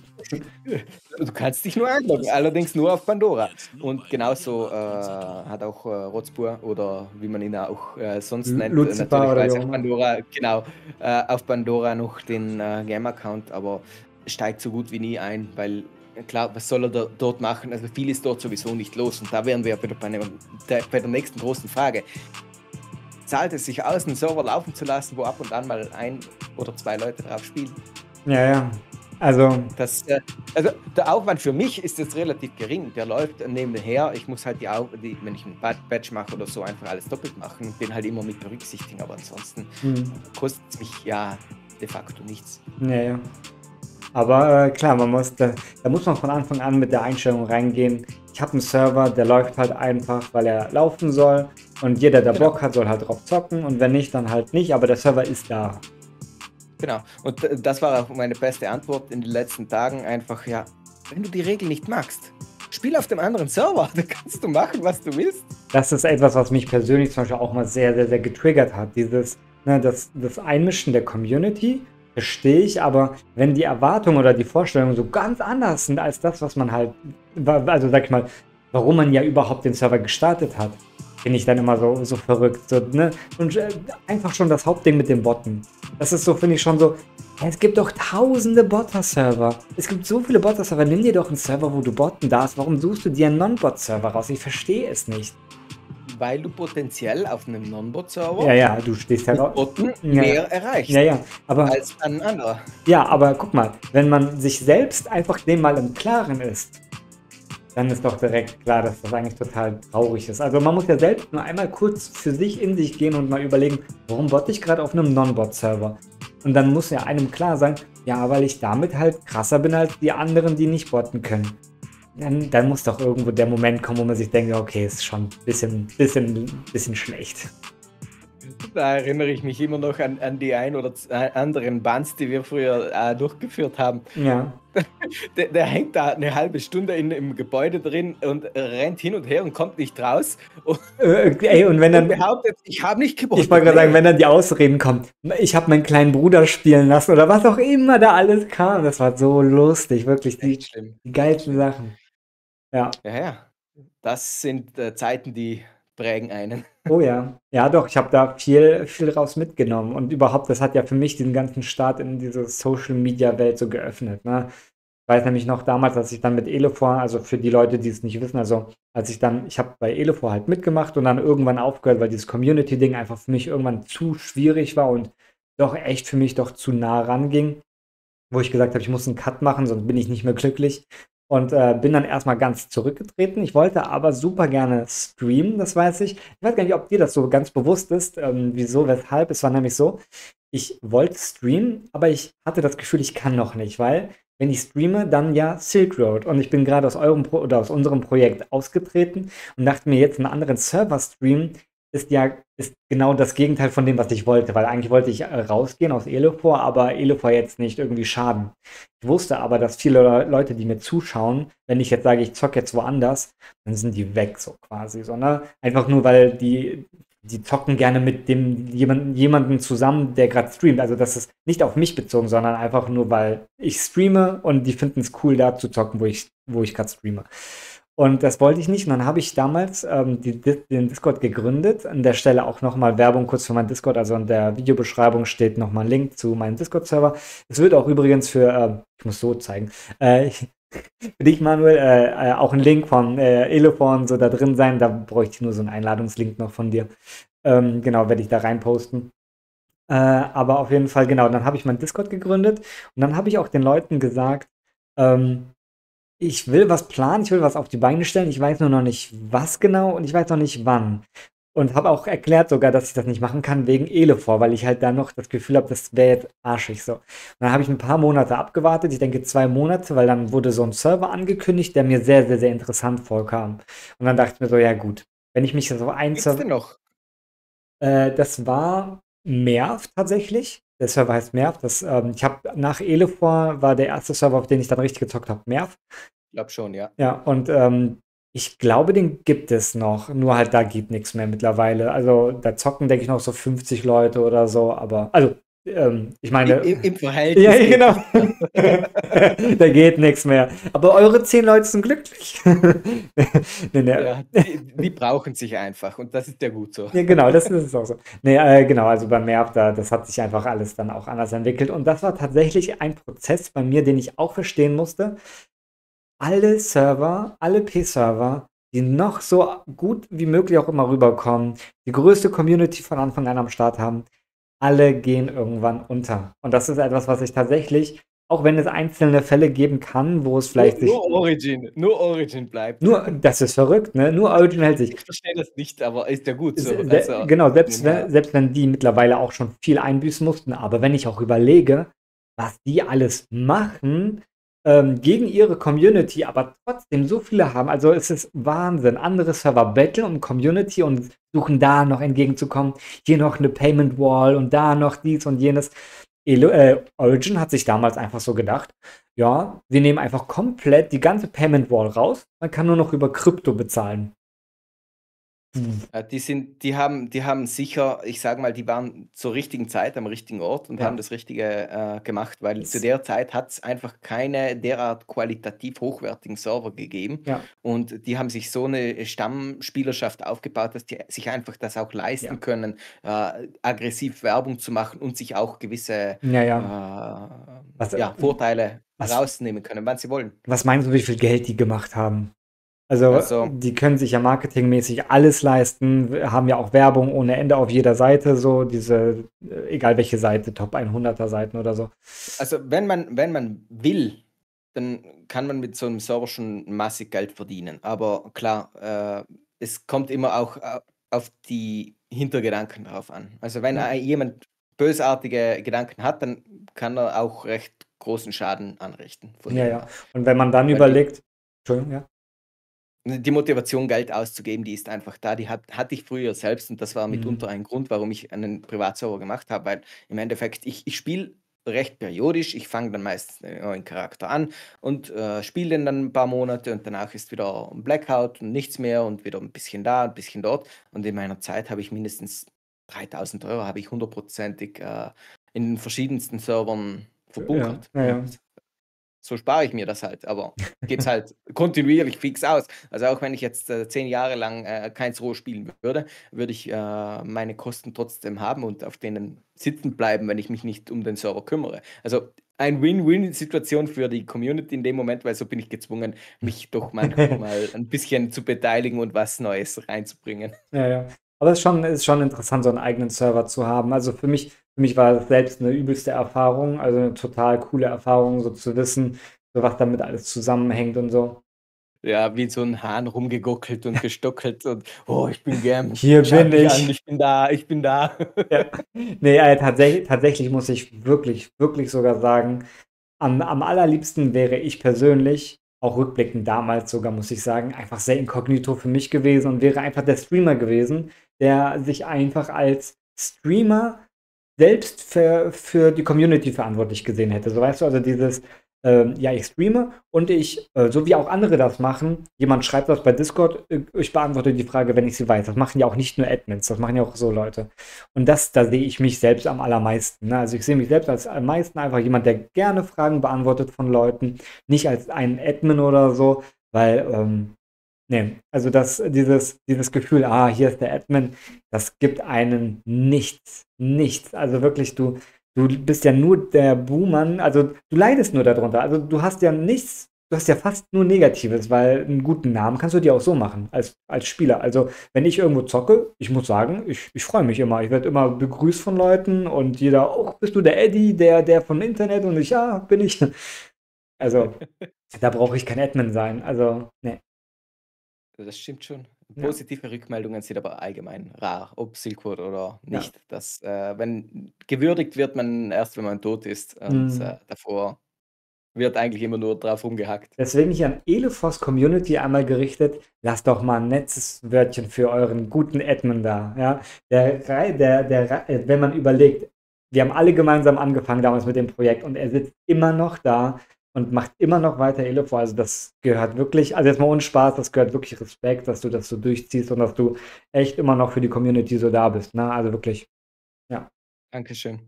Du kannst dich nur einloggen, allerdings nur auf Pandora. Und genauso äh, hat auch äh, Rotzpur oder wie man ihn auch äh, sonst nennt, Lucifer natürlich weiß auf Pandora, genau, äh, auf Pandora noch den äh, Game-Account, aber steigt so gut wie nie ein, weil klar, was soll er da, dort machen? Also viel ist dort sowieso nicht los. Und da wären wir bei der, bei der nächsten großen Frage. Zahlt es sich aus, einen Server laufen zu lassen, wo ab und an mal ein oder zwei Leute drauf spielen? Ja, ja. Also, das, äh, also der Aufwand für mich ist jetzt relativ gering. Der läuft nebenher. Ich muss halt die, die wenn ich einen Badge mache oder so, einfach alles doppelt machen. Bin halt immer mit berücksichtigen, aber ansonsten hm. kostet es mich ja de facto nichts. Ja, ja. Aber äh, klar, man muss, da, da, muss man von Anfang an mit der Einstellung reingehen. Ich habe einen Server, der läuft halt einfach, weil er laufen soll. Und jeder, der genau. Bock hat, soll halt drauf zocken. Und wenn nicht, dann halt nicht. Aber der Server ist da. Genau. Und das war auch meine beste Antwort in den letzten Tagen. Einfach, ja, wenn du die Regel nicht magst, spiel auf dem anderen Server. Da kannst du machen, was du willst. Das ist etwas, was mich persönlich zum Beispiel auch mal sehr, sehr, sehr getriggert hat. Dieses, ne, das, das Einmischen der Community verstehe ich, aber wenn die Erwartungen oder die Vorstellungen so ganz anders sind als das, was man halt, also sag ich mal, warum man ja überhaupt den Server gestartet hat, finde ich dann immer so, so verrückt. So, ne? Und äh, einfach schon das Hauptding mit den Botten. Das ist so, finde ich schon so, es gibt doch tausende Botter-Server. Es gibt so viele Botter-Server. Nimm dir doch einen Server, wo du botten darfst. Warum suchst du dir einen Non-Bot-Server raus? Ich verstehe es nicht weil du potenziell auf einem Non-Bot-Server ja, ja, du stehst ja Botten ja. mehr erreichst ja, ja. Aber, als ein anderer. Ja, aber guck mal, wenn man sich selbst einfach dem mal im Klaren ist, dann ist doch direkt klar, dass das eigentlich total traurig ist. Also man muss ja selbst nur einmal kurz für sich in sich gehen und mal überlegen, warum botte ich gerade auf einem Non-Bot-Server? Und dann muss ja einem klar sein, ja, weil ich damit halt krasser bin als die anderen, die nicht botten können dann, dann, muss doch irgendwo der Moment kommen, wo man sich denkt, okay, ist schon ein bisschen, bisschen, bisschen schlecht. Da erinnere ich mich immer noch an, an die ein oder äh, anderen Bands, die wir früher äh, durchgeführt haben. Ja. Der, der, hängt da eine halbe Stunde in, im Gebäude drin und rennt hin und her und kommt nicht raus. Und, äh, ey, und wenn dann. Behauptet, ich habe nicht geboten. Ich wollte gerade sagen, wenn dann die Ausreden kommen, ich habe meinen kleinen Bruder spielen lassen oder was auch immer da alles kam. Das war so lustig, wirklich. Die, die geilsten Sachen. Ja. Ja, ja. Das sind äh, Zeiten, die prägen einen. Oh ja. Ja, doch, ich habe da viel, viel raus mitgenommen. Und überhaupt, das hat ja für mich den ganzen Start in diese Social Media Welt so geöffnet. Ne? Ich weiß nämlich noch damals, als ich dann mit Elefor, also für die Leute, die es nicht wissen, also als ich dann, ich habe bei Elefor halt mitgemacht und dann irgendwann aufgehört, weil dieses Community-Ding einfach für mich irgendwann zu schwierig war und doch echt für mich doch zu nah ranging, wo ich gesagt habe, ich muss einen Cut machen, sonst bin ich nicht mehr glücklich und äh, bin dann erstmal ganz zurückgetreten. Ich wollte aber super gerne streamen, das weiß ich. Ich weiß gar nicht, ob dir das so ganz bewusst ist, ähm, wieso, weshalb. Es war nämlich so, ich wollte streamen, aber ich hatte das Gefühl, ich kann noch nicht, weil wenn ich streame, dann ja Silk Road. Und ich bin gerade aus eurem Pro oder aus unserem Projekt ausgetreten und dachte mir jetzt einen anderen Server streamen, ist ja ist genau das Gegenteil von dem, was ich wollte, weil eigentlich wollte ich äh, rausgehen aus Elefor, aber Elefor jetzt nicht irgendwie schaden. Ich wusste aber, dass viele Leute, die mir zuschauen, wenn ich jetzt sage, ich zocke jetzt woanders, dann sind die weg so quasi, sondern einfach nur, weil die die zocken gerne mit dem jemanden zusammen, der gerade streamt. Also das ist nicht auf mich bezogen, sondern einfach nur, weil ich streame und die finden es cool, da zu zocken, wo ich, wo ich gerade streame. Und das wollte ich nicht. Und dann habe ich damals ähm, die, den Discord gegründet. An der Stelle auch nochmal Werbung kurz für meinen Discord. Also in der Videobeschreibung steht nochmal ein Link zu meinem Discord-Server. Es wird auch übrigens für, äh, ich muss so zeigen, äh, für dich, Manuel, äh, äh, auch ein Link von äh, Elefon so da drin sein. Da bräuchte ich nur so einen Einladungslink noch von dir. Ähm, genau, werde ich da reinposten. Äh, aber auf jeden Fall, genau, dann habe ich meinen Discord gegründet und dann habe ich auch den Leuten gesagt, ähm, ich will was planen, ich will was auf die Beine stellen, ich weiß nur noch nicht was genau und ich weiß noch nicht wann. Und habe auch erklärt sogar, dass ich das nicht machen kann wegen Elefor, weil ich halt da noch das Gefühl habe, das wäre jetzt arschig so. Und dann habe ich ein paar Monate abgewartet, ich denke zwei Monate, weil dann wurde so ein Server angekündigt, der mir sehr, sehr, sehr interessant vorkam. Und dann dachte ich mir so, ja gut, wenn ich mich so ein Server... noch? Äh, das war Merv tatsächlich. Der Server heißt Merv. Das, ähm, ich habe nach Elefor war der erste Server, auf den ich dann richtig gezockt habe, Merv. Ich glaube schon, ja. Ja, und ähm, ich glaube, den gibt es noch. Nur halt da gibt nichts mehr mittlerweile. Also da zocken, denke ich, noch so 50 Leute oder so. Aber, also ähm, ich meine. Im, im Verhältnis. Ja, genau. da geht nichts mehr. Aber eure zehn Leute sind glücklich. nee, nee. Ja, die, die, brauchen sich einfach und das ist ja gut so. Ja, genau, das, das ist auch so. Nee, äh, genau, also bei Merv, da, das hat sich einfach alles dann auch anders entwickelt. Und das war tatsächlich ein Prozess bei mir, den ich auch verstehen musste. Alle Server, alle P-Server, die noch so gut wie möglich auch immer rüberkommen, die größte Community von Anfang an am Start haben, alle gehen irgendwann unter. Und das ist etwas, was ich tatsächlich, auch wenn es einzelne Fälle geben kann, wo es vielleicht nur, nur Origin, nur Origin bleibt. Nur, das ist verrückt, ne? Nur Origin hält sich. Ich verstehe das nicht, aber ist ja gut so. Se also, genau, selbst wenn, selbst wenn die mittlerweile auch schon viel einbüßen mussten, aber wenn ich auch überlege, was die alles machen, ähm, gegen ihre Community, aber trotzdem so viele haben. Also es ist Wahnsinn. Andere Server betteln um Community und suchen da noch entgegenzukommen. Hier noch eine Payment Wall und da noch dies und jenes. Elo, äh, Origin hat sich damals einfach so gedacht, ja, wir nehmen einfach komplett die ganze Payment Wall raus. Man kann nur noch über Krypto bezahlen. Äh, die sind, die haben, die haben sicher, ich sage mal, die waren zur richtigen Zeit am richtigen Ort und ja. haben das Richtige äh, gemacht, weil das zu der Zeit hat es einfach keine derart qualitativ hochwertigen Server gegeben. Ja. Und die haben sich so eine Stammspielerschaft aufgebaut, dass die sich einfach das auch leisten können, äh, aggressiv Werbung zu machen und sich auch gewisse äh, was, Vorteile was, rausnehmen können, wann sie wollen. Was meinst du, wie viel Geld die gemacht haben? Also, also, die können sich ja marketingmäßig alles leisten, haben ja auch Werbung ohne Ende auf jeder Seite, so diese, äh, egal welche Seite, Top 100er Seiten oder so. Also wenn man, wenn man will, dann kann man mit so einem Server schon massig Geld verdienen. Aber klar, äh, es kommt immer auch äh, auf die Hintergedanken drauf an. Also wenn ja. jemand bösartige Gedanken hat, dann kann er auch recht großen Schaden anrichten. Ja, ja. Und wenn man dann überlegt, Entschuldigung, ja die Motivation, Geld auszugeben, die ist einfach da. Die hat, hatte ich früher selbst und das war mitunter mhm. ein Grund, warum ich einen Privatserver gemacht habe, weil im Endeffekt, ich, ich spiele recht periodisch. Ich fange dann meistens einen neuen Charakter an und äh, spiele den dann ein paar Monate und danach ist wieder ein Blackout und nichts mehr und wieder ein bisschen da, ein bisschen dort. Und in meiner Zeit habe ich mindestens 3000 Euro, habe ich hundertprozentig äh, in den verschiedensten Servern verbunkert. Ja, ja, ja so spare ich mir das halt, aber geht es halt kontinuierlich fix aus. Also auch wenn ich jetzt äh, zehn Jahre lang äh, keins Roh spielen würde, würde ich äh, meine Kosten trotzdem haben und auf denen sitzen bleiben, wenn ich mich nicht um den Server kümmere. Also ein Win-Win-Situation für die Community in dem Moment, weil so bin ich gezwungen, mich doch manchmal ein bisschen zu beteiligen und was Neues reinzubringen. Ja, ja. Aber es ist schon, ist schon interessant, so einen eigenen Server zu haben. Also für mich, für mich war das selbst eine übelste Erfahrung, also eine total coole Erfahrung, so zu wissen, so was damit alles zusammenhängt und so. Ja, wie so ein Hahn rumgeguckelt und gestockelt und oh, ich bin gern. Hier bin ich. An, ich bin da, ich bin da. Ja. Nee, äh, tatsächlich, tatsächlich muss ich wirklich, wirklich sogar sagen, am, am allerliebsten wäre ich persönlich auch rückblickend damals sogar, muss ich sagen, einfach sehr inkognito für mich gewesen und wäre einfach der Streamer gewesen, der sich einfach als Streamer selbst für, für die Community verantwortlich gesehen hätte. So weißt du, also dieses, ähm, ja, ich streame und ich, äh, so wie auch andere das machen, jemand schreibt das bei Discord, äh, ich beantworte die Frage, wenn ich sie weiß. Das machen ja auch nicht nur Admins, das machen ja auch so Leute. Und das, da sehe ich mich selbst am allermeisten. Ne? Also ich sehe mich selbst als am meisten einfach jemand, der gerne Fragen beantwortet von Leuten, nicht als ein Admin oder so, weil, ähm, nee, also das, dieses, dieses Gefühl, ah, hier ist der Admin, das gibt einen nichts, nichts. Also wirklich, du, Du bist ja nur der Buhmann, also du leidest nur darunter. Also du hast ja nichts, du hast ja fast nur Negatives, weil einen guten Namen kannst du dir auch so machen als, als Spieler. Also wenn ich irgendwo zocke, ich muss sagen, ich, ich freue mich immer. Ich werde immer begrüßt von Leuten und jeder, oh, bist du der Eddie, der, der vom Internet? Und ich, ja, bin ich. Also da brauche ich kein Admin sein. Also, ne. Das stimmt schon. Positive ja. Rückmeldungen sind aber allgemein rar, ob Silkwood oder nicht. Ja. Das, äh, wenn gewürdigt wird man erst, wenn man tot ist. Und mhm. äh, davor wird eigentlich immer nur drauf rumgehackt. Deswegen hier an Elefos Community einmal gerichtet, lasst doch mal ein nettes Wörtchen für euren guten Edmund da. Ja? Der, der, der, äh, wenn man überlegt, wir haben alle gemeinsam angefangen damals mit dem Projekt und er sitzt immer noch da und macht immer noch weiter Elefo. Also das gehört wirklich, also jetzt mal ohne Spaß, das gehört wirklich Respekt, dass du das so durchziehst und dass du echt immer noch für die Community so da bist. Ne? Also wirklich, ja. Dankeschön.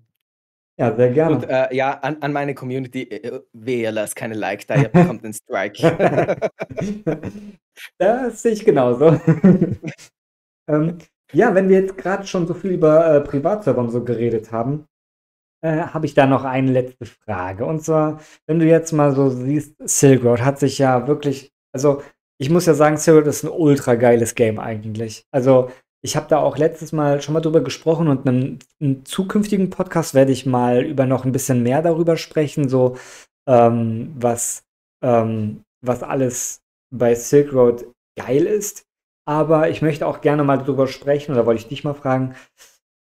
Ja, sehr gerne. Und äh, ja, an, an meine Community, äh, wehe, lass keine Like da, ihr bekommt einen Strike. das sehe ich genauso. ähm, ja, wenn wir jetzt gerade schon so viel über äh, Privatserver und so geredet haben, äh, habe ich da noch eine letzte Frage. Und zwar, wenn du jetzt mal so siehst, Silk Road hat sich ja wirklich, also ich muss ja sagen, Silk Road ist ein ultra geiles Game eigentlich. Also ich habe da auch letztes Mal schon mal drüber gesprochen und in einem zukünftigen Podcast werde ich mal über noch ein bisschen mehr darüber sprechen, so ähm, was, ähm, was alles bei Silk Road geil ist. Aber ich möchte auch gerne mal darüber sprechen, oder wollte ich dich mal fragen,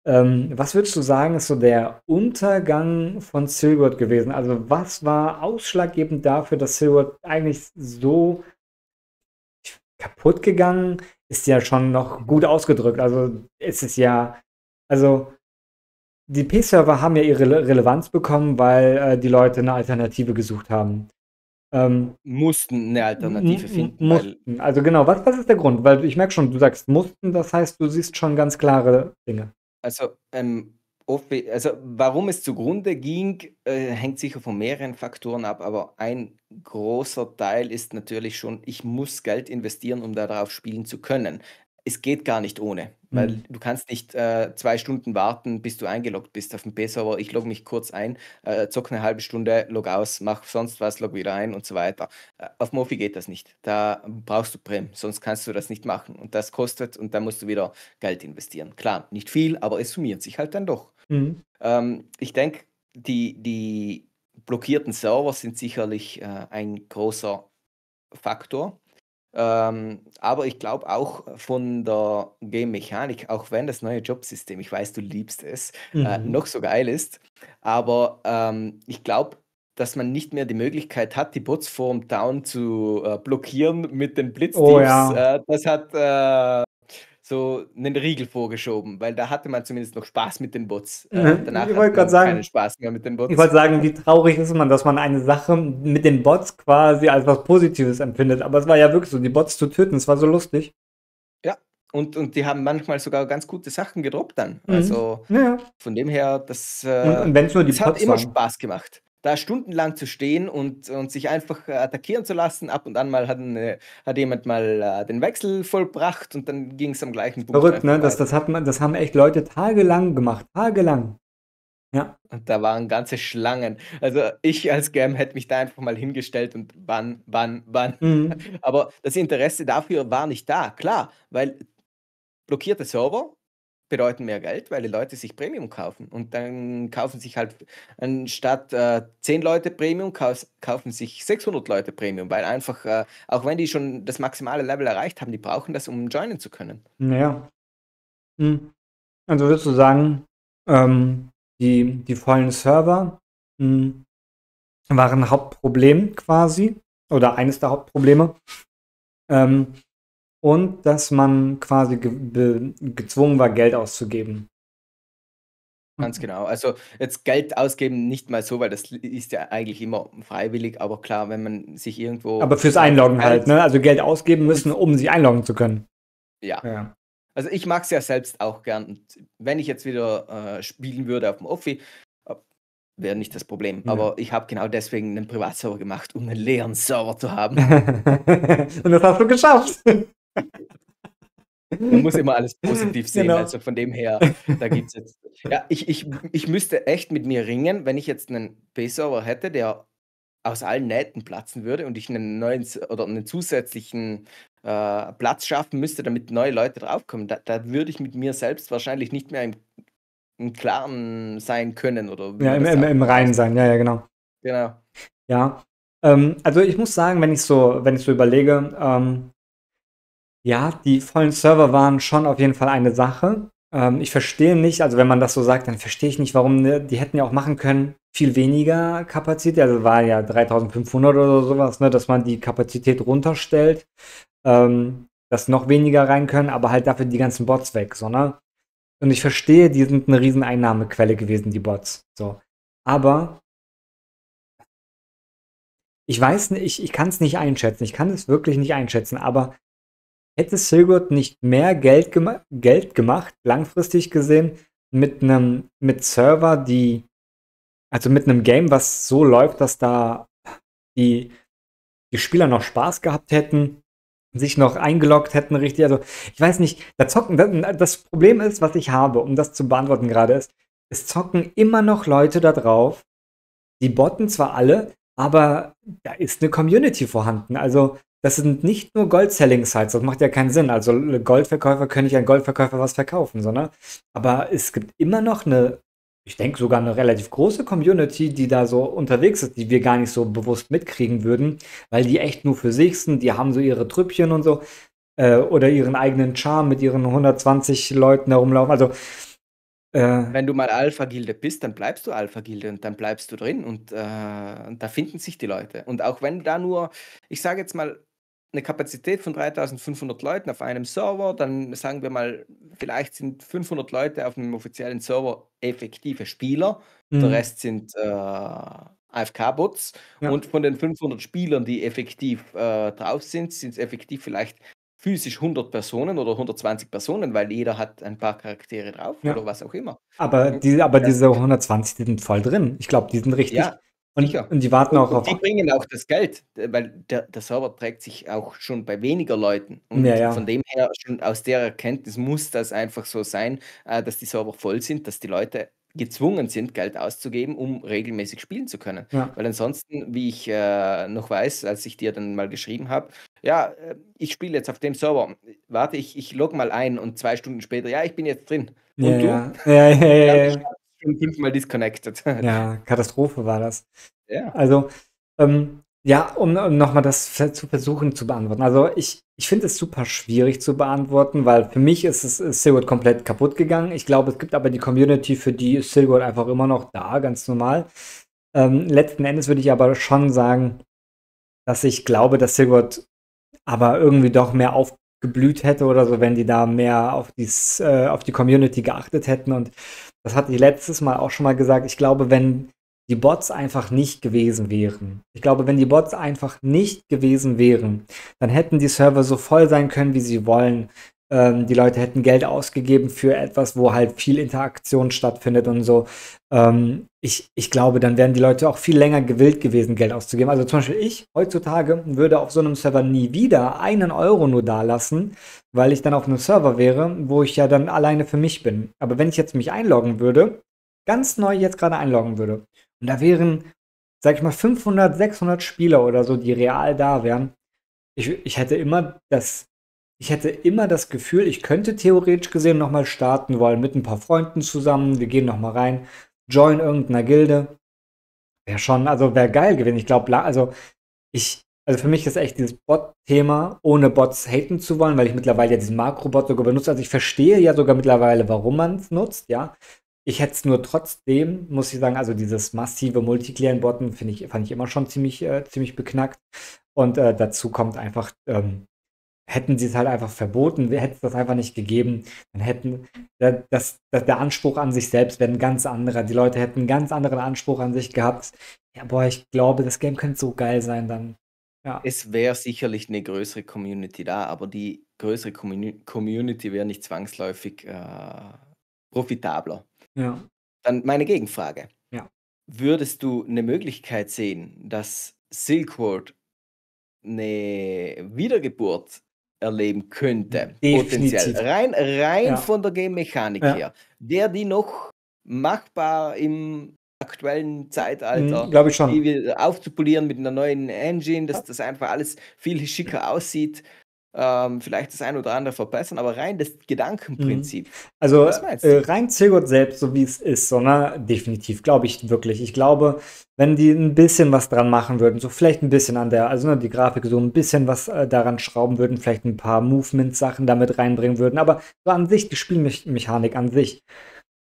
ähm, was würdest du sagen, ist so der Untergang von Road gewesen? Also was war ausschlaggebend dafür, dass Road eigentlich so kaputt gegangen ist ja schon noch gut ausgedrückt. Also es ist ja, also die P-Server haben ja ihre Relevanz bekommen, weil äh, die Leute eine Alternative gesucht haben. Ähm, mussten eine Alternative finden. Mussten. Also genau, was, was ist der Grund? Weil ich merke schon, du sagst mussten, das heißt, du siehst schon ganz klare Dinge. Also ähm, also warum es zugrunde ging, äh, hängt sicher von mehreren Faktoren ab, aber ein großer Teil ist natürlich schon, ich muss Geld investieren, um darauf spielen zu können. Es geht gar nicht ohne, weil Mhm. du kannst nicht äh, zwei Stunden warten, bis du eingeloggt bist auf dem P-Server. Ich logge mich kurz ein, äh, zocke eine halbe Stunde, log aus, mach sonst was, log wieder ein und so weiter. Äh, auf Mofi geht das nicht. Da brauchst du Prem, sonst kannst du das nicht machen. Und das kostet und da musst du wieder Geld investieren. Klar, nicht viel, aber es summiert sich halt dann doch. Mhm. Ähm, ich denke, die, die blockierten Server sind sicherlich äh, ein großer Faktor. Ähm, aber ich glaube auch von der Game-Mechanik, auch wenn das neue Jobsystem, ich weiß, du liebst es, äh, mhm. noch so geil ist, aber ähm, ich glaube, dass man nicht mehr die Möglichkeit hat, die Bots vorm Town zu äh, blockieren mit den Blitzteams. Oh ja. Äh, das hat äh, so einen Riegel vorgeschoben, weil da hatte man zumindest noch Spaß mit den Bots. Äh, danach ich wollte gerade sagen, keinen Spaß mehr mit den Bots. Ich wollte sagen, wie traurig ist man, dass man eine Sache mit den Bots quasi als was Positives empfindet. Aber es war ja wirklich so, die Bots zu töten, es war so lustig. Ja, und, und die haben manchmal sogar ganz gute Sachen gedroppt dann. Mhm. Also ja. von dem her, das, äh, und, und nur die das hat immer waren. Spaß gemacht da stundenlang zu stehen und, und sich einfach äh, attackieren zu lassen. Ab und an mal hat, eine, hat jemand mal äh, den Wechsel vollbracht und dann ging es am gleichen Punkt. Verrückt, ne? Das, das, hat man, das haben echt Leute tagelang gemacht. Tagelang. Ja. Und da waren ganze Schlangen. Also ich als Gam hätte mich da einfach mal hingestellt und wann, wann, wann. Mhm. Aber das Interesse dafür war nicht da. Klar, weil blockierte Server bedeuten mehr Geld, weil die Leute sich Premium kaufen. Und dann kaufen sich halt anstatt äh, 10 Leute Premium, kaufen sich 600 Leute Premium, weil einfach, äh, auch wenn die schon das maximale Level erreicht haben, die brauchen das, um joinen zu können. Naja. Hm. Also würdest du sagen, ähm, die, die vollen Server hm, waren Hauptproblem quasi oder eines der Hauptprobleme. Ähm, und dass man quasi ge gezwungen war, Geld auszugeben. Ganz genau. Also jetzt Geld ausgeben nicht mal so, weil das ist ja eigentlich immer freiwillig, aber klar, wenn man sich irgendwo. Aber fürs Einloggen halt, ne? Also Geld ausgeben müssen, um sich einloggen zu können. Ja. ja. Also ich mag es ja selbst auch gern. Und wenn ich jetzt wieder äh, spielen würde auf dem Offi, äh, wäre nicht das Problem. Ja. Aber ich habe genau deswegen einen Privatserver gemacht, um einen leeren Server zu haben. Und das hast du geschafft. Man muss immer alles positiv sehen. Genau. Also von dem her, da gibt es jetzt. Ja, ich, ich, ich müsste echt mit mir ringen, wenn ich jetzt einen P-Server hätte, der aus allen Nähten platzen würde und ich einen neuen oder einen zusätzlichen äh, Platz schaffen müsste, damit neue Leute draufkommen. Da, da würde ich mit mir selbst wahrscheinlich nicht mehr im, im Klaren sein können. Oder ja, im, im, im Reinen sein, ja, ja, genau. Genau. Ja. Ähm, also ich muss sagen, wenn ich so, wenn ich so überlege, ähm, ja, die vollen Server waren schon auf jeden Fall eine Sache. Ähm, ich verstehe nicht, also wenn man das so sagt, dann verstehe ich nicht, warum ne, die hätten ja auch machen können, viel weniger Kapazität, also war ja 3500 oder sowas, ne, dass man die Kapazität runterstellt, ähm, dass noch weniger rein können, aber halt dafür die ganzen Bots weg, so, ne? Und ich verstehe, die sind eine riesen Einnahmequelle gewesen, die Bots, so. Aber ich weiß nicht, ich, ich kann es nicht einschätzen, ich kann es wirklich nicht einschätzen, aber Hätte Silgurt nicht mehr Geld, gema Geld gemacht, langfristig gesehen, mit einem mit Server, die also mit einem Game, was so läuft, dass da die, die Spieler noch Spaß gehabt hätten, sich noch eingeloggt hätten, richtig. Also, ich weiß nicht, da zocken, das Problem ist, was ich habe, um das zu beantworten gerade ist, es zocken immer noch Leute da drauf, die botten zwar alle, aber da ist eine Community vorhanden. Also, das sind nicht nur Gold-Selling-Sites, das macht ja keinen Sinn. Also, Goldverkäufer können nicht an Goldverkäufer was verkaufen, sondern, aber es gibt immer noch eine ich denke sogar eine relativ große Community, die da so unterwegs ist, die wir gar nicht so bewusst mitkriegen würden, weil die echt nur für sich sind, die haben so ihre Trüppchen und so äh, oder ihren eigenen Charme mit ihren 120 Leuten herumlaufen. Also äh, wenn du mal Alpha-Gilde bist, dann bleibst du Alpha-Gilde und dann bleibst du drin und äh, da finden sich die Leute. Und auch wenn da nur, ich sage jetzt mal, eine Kapazität von 3500 Leuten auf einem Server, dann sagen wir mal, vielleicht sind 500 Leute auf einem offiziellen Server effektive Spieler, mhm. der Rest sind äh, AFK-Bots ja. und von den 500 Spielern, die effektiv äh, drauf sind, sind es effektiv vielleicht physisch 100 Personen oder 120 Personen, weil jeder hat ein paar Charaktere drauf ja. oder was auch immer. Aber, die, aber diese 120 die sind voll drin. Ich glaube, die sind richtig. Ja. Und, und, die warten auch und, auf. Die bringen auch das Geld, weil der, der, Server trägt sich auch schon bei weniger Leuten. Und ja, ja. von dem her, schon aus der Erkenntnis muss das einfach so sein, äh, dass die Server voll sind, dass die Leute gezwungen sind, Geld auszugeben, um regelmäßig spielen zu können. Ja. Weil ansonsten, wie ich äh, noch weiß, als ich dir dann mal geschrieben habe, ja, äh, ich spiele jetzt auf dem Server, warte, ich, ich log mal ein und zwei Stunden später, ja, ich bin jetzt drin. Und ja, du? Ja, ja, ja, ja, schon fünfmal disconnected. Ja, Katastrophe war das. Ja. Also, ähm, ja, um, um nochmal das zu versuchen zu beantworten. Also ich, ich finde es super schwierig zu beantworten, weil für mich ist es Silwood komplett kaputt gegangen. Ich glaube, es gibt aber die Community, für die ist Silwood einfach immer noch da, ganz normal. Ähm, letzten Endes würde ich aber schon sagen, dass ich glaube, dass Silwood aber irgendwie doch mehr aufgeblüht hätte oder so, wenn die da mehr auf, dies, äh, auf die Community geachtet hätten. Und das hatte ich letztes Mal auch schon mal gesagt. Ich glaube, wenn die Bots einfach nicht gewesen wären. Ich glaube, wenn die Bots einfach nicht gewesen wären, dann hätten die Server so voll sein können, wie sie wollen. Ähm, die Leute hätten Geld ausgegeben für etwas, wo halt viel Interaktion stattfindet und so. Ähm, ich, ich glaube, dann wären die Leute auch viel länger gewillt gewesen, Geld auszugeben. Also zum Beispiel ich heutzutage würde auf so einem Server nie wieder einen Euro nur da lassen, weil ich dann auf einem Server wäre, wo ich ja dann alleine für mich bin. Aber wenn ich jetzt mich einloggen würde, ganz neu jetzt gerade einloggen würde und da wären, sag ich mal, 500, 600 Spieler oder so, die real da wären. Ich, ich hätte immer das, ich hätte immer das Gefühl, ich könnte theoretisch gesehen nochmal starten wollen mit ein paar Freunden zusammen. Wir gehen nochmal rein, join irgendeiner Gilde. Wäre schon, also wäre geil gewesen. Ich glaube, also ich, also für mich ist echt dieses Bot-Thema, ohne Bots haten zu wollen, weil ich mittlerweile ja diesen Makro-Bot sogar benutze. Also ich verstehe ja sogar mittlerweile, warum man es nutzt, ja. Ich hätte es nur trotzdem, muss ich sagen, also dieses massive Multiclient-Botten ich, fand ich immer schon ziemlich, äh, ziemlich beknackt. Und äh, dazu kommt einfach, ähm, hätten sie es halt einfach verboten, hätte es das einfach nicht gegeben, dann hätten das, das, der Anspruch an sich selbst wäre ein ganz anderer. Die Leute hätten einen ganz anderen Anspruch an sich gehabt. Ja, boah, ich glaube, das Game könnte so geil sein dann. Ja. Es wäre sicherlich eine größere Community da, aber die größere Community wäre nicht zwangsläufig äh, profitabler. Ja. Dann meine Gegenfrage. Ja. Würdest du eine Möglichkeit sehen, dass Silk Road eine Wiedergeburt erleben könnte, potenziell, rein, rein ja. von der Game-Mechanik ja. her, wäre die noch machbar im aktuellen Zeitalter, mhm, glaube ich schon, aufzupolieren mit einer neuen Engine, dass das einfach alles viel schicker aussieht ähm, vielleicht das ein oder andere verbessern, aber rein das Gedankenprinzip. Mhm. Also äh, rein Zilgott selbst, so wie es ist, so, ne? definitiv, glaube ich wirklich. Ich glaube, wenn die ein bisschen was dran machen würden, so vielleicht ein bisschen an der, also ne, die Grafik so ein bisschen was äh, daran schrauben würden, vielleicht ein paar Movement-Sachen damit reinbringen würden, aber so an sich, die Spielmechanik an sich,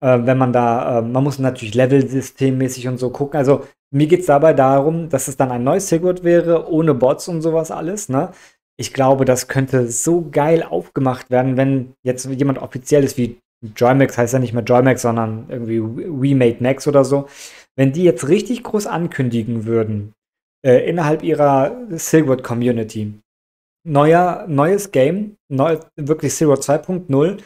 äh, wenn man da, äh, man muss natürlich Level-systemmäßig und so gucken, also mir geht es dabei darum, dass es dann ein neues Sigurd wäre, ohne Bots und sowas alles, ne? Ich glaube, das könnte so geil aufgemacht werden, wenn jetzt jemand offiziell ist wie Joymax, heißt ja nicht mehr Joymax, sondern irgendwie WeMade Max oder so. Wenn die jetzt richtig groß ankündigen würden, äh, innerhalb ihrer Silverwood Community, neuer, neues Game, neu, wirklich Silverwood 2.0,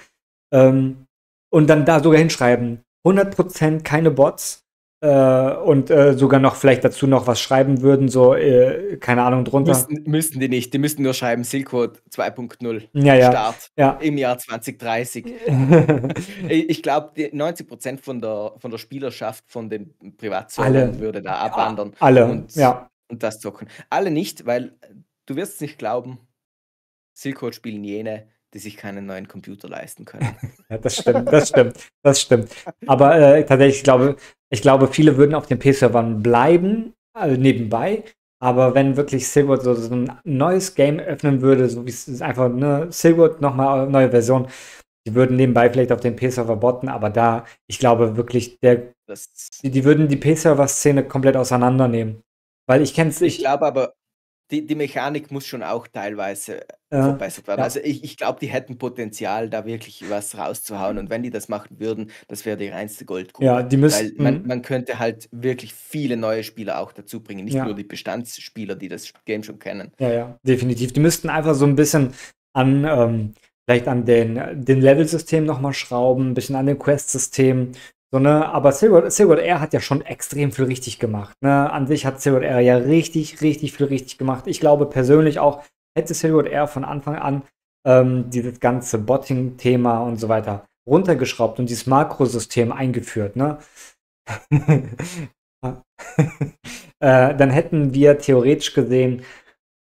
ähm, und dann da sogar hinschreiben, 100% keine Bots, äh, und äh, sogar noch vielleicht dazu noch was schreiben würden, so, äh, keine Ahnung, drunter. Müssten, müssten die nicht, die müssten nur schreiben Silkwood 2.0 Ja, ja. Start Ja. im Jahr 2030. Ich glaube, 90% von der, von der Spielerschaft von den Privatservern Alle. würde da abwandern Alle, und, ja. und das zocken. Alle nicht, weil du wirst es nicht glauben, Silkwood spielen jene, die sich keinen neuen Computer leisten können. Ja, das stimmt, das stimmt, das stimmt. Aber äh, tatsächlich, ich glaube, ich glaube, viele würden auf den P-Servern bleiben, also nebenbei. Aber wenn wirklich Silverwood so, so ein neues Game öffnen würde, so wie es einfach, ne, Silverwood nochmal neue Version, die würden nebenbei vielleicht auf den P-Server botten, aber da, ich glaube wirklich, der, die, die würden die P-Server-Szene komplett auseinandernehmen. Weil ich kenne es, ich ich, glaube aber, die, die Mechanik muss schon auch teilweise äh, verbessert werden. ja. Also ich, ich glaube, die hätten Potenzial, da wirklich was rauszuhauen. Und wenn die das machen würden, das wäre die reinste Goldgrube. ja, die Weil müssten, man, man könnte halt wirklich viele neue Spieler auch dazu bringen. Nicht Ja. nur die Bestandsspieler, die das Game schon kennen. Ja, ja, definitiv. Die müssten einfach so ein bisschen an, ähm, vielleicht an den, den Level-System nochmal schrauben, ein bisschen an dem Quest-System. So, ne? Aber Silverwood Air hat ja schon extrem viel richtig gemacht. Ne? An sich hat Silverwood Air ja richtig, richtig viel richtig gemacht. Ich glaube persönlich auch, hätte Silverwood Air von Anfang an ähm, dieses ganze Botting-Thema und so weiter runtergeschraubt und dieses Makrosystem eingeführt, ne? äh, dann hätten wir theoretisch gesehen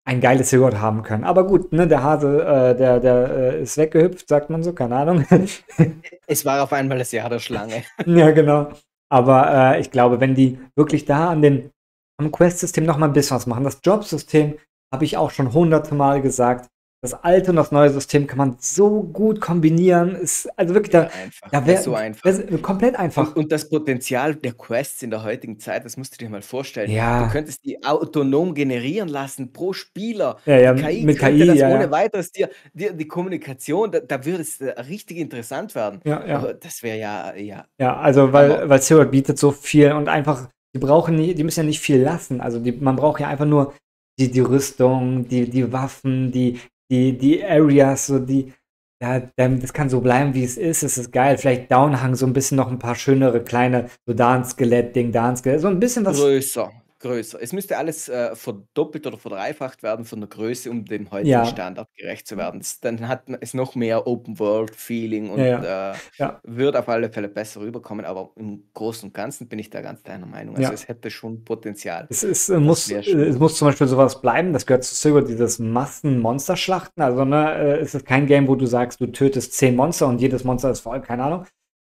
ein geiles Silhouette haben können. Aber gut, ne, der Hase, äh, der, der äh, ist weggehüpft, sagt man so, keine Ahnung. Es war auf einmal das Jahr der Schlange. ja, genau. Aber äh, ich glaube, wenn die wirklich da an den, am Quest-System noch mal ein bisschen was machen, das Jobsystem habe ich auch schon hunderte Mal gesagt, das alte und das neue System kann man so gut kombinieren. Ist also wirklich da, Einfach. da wäre so einfach. wär komplett einfach. Und, und das Potenzial der Quests in der heutigen Zeit, das musst du dir mal vorstellen. Ja. Du könntest die autonom generieren lassen pro Spieler. Ja, ja, KI mit KI, das ja, ohne ja. weiteres dir, dir die Kommunikation, da, da würde es äh, richtig interessant werden. Ja, ja. Aber das wäre ja, ja, Ja, also weil, Aber- weil Silhouette bietet so viel und einfach, die brauchen nicht, die müssen ja nicht viel lassen. Also die, man braucht ja einfach nur die, die Rüstung, die, die Waffen, die, die, die Areas, so die, ja, das kann so bleiben, wie es ist. Es ist geil. Vielleicht Downhang, so ein bisschen noch ein paar schönere kleine, so da ein Skelett-Ding, da ein Skelett, so ein bisschen was. größer. Größer. Es müsste alles äh, verdoppelt oder verdreifacht werden von der Größe, um dem heutigen Ja. Standard gerecht zu werden. Dann hat es noch mehr Open-World-Feeling und Ja, Äh, Ja. wird auf alle Fälle besser rüberkommen, aber im Großen und Ganzen bin ich da ganz deiner Meinung. Also es hätte schon Potenzial. Es, ist, äh, muss, äh, es muss zum Beispiel sowas bleiben, das gehört zu Silhouette, dieses Massen-Monsterschlachten. Also, ne, äh, es ist kein Game, wo du sagst, du tötest zehn Monster und jedes Monster ist voll, keine Ahnung.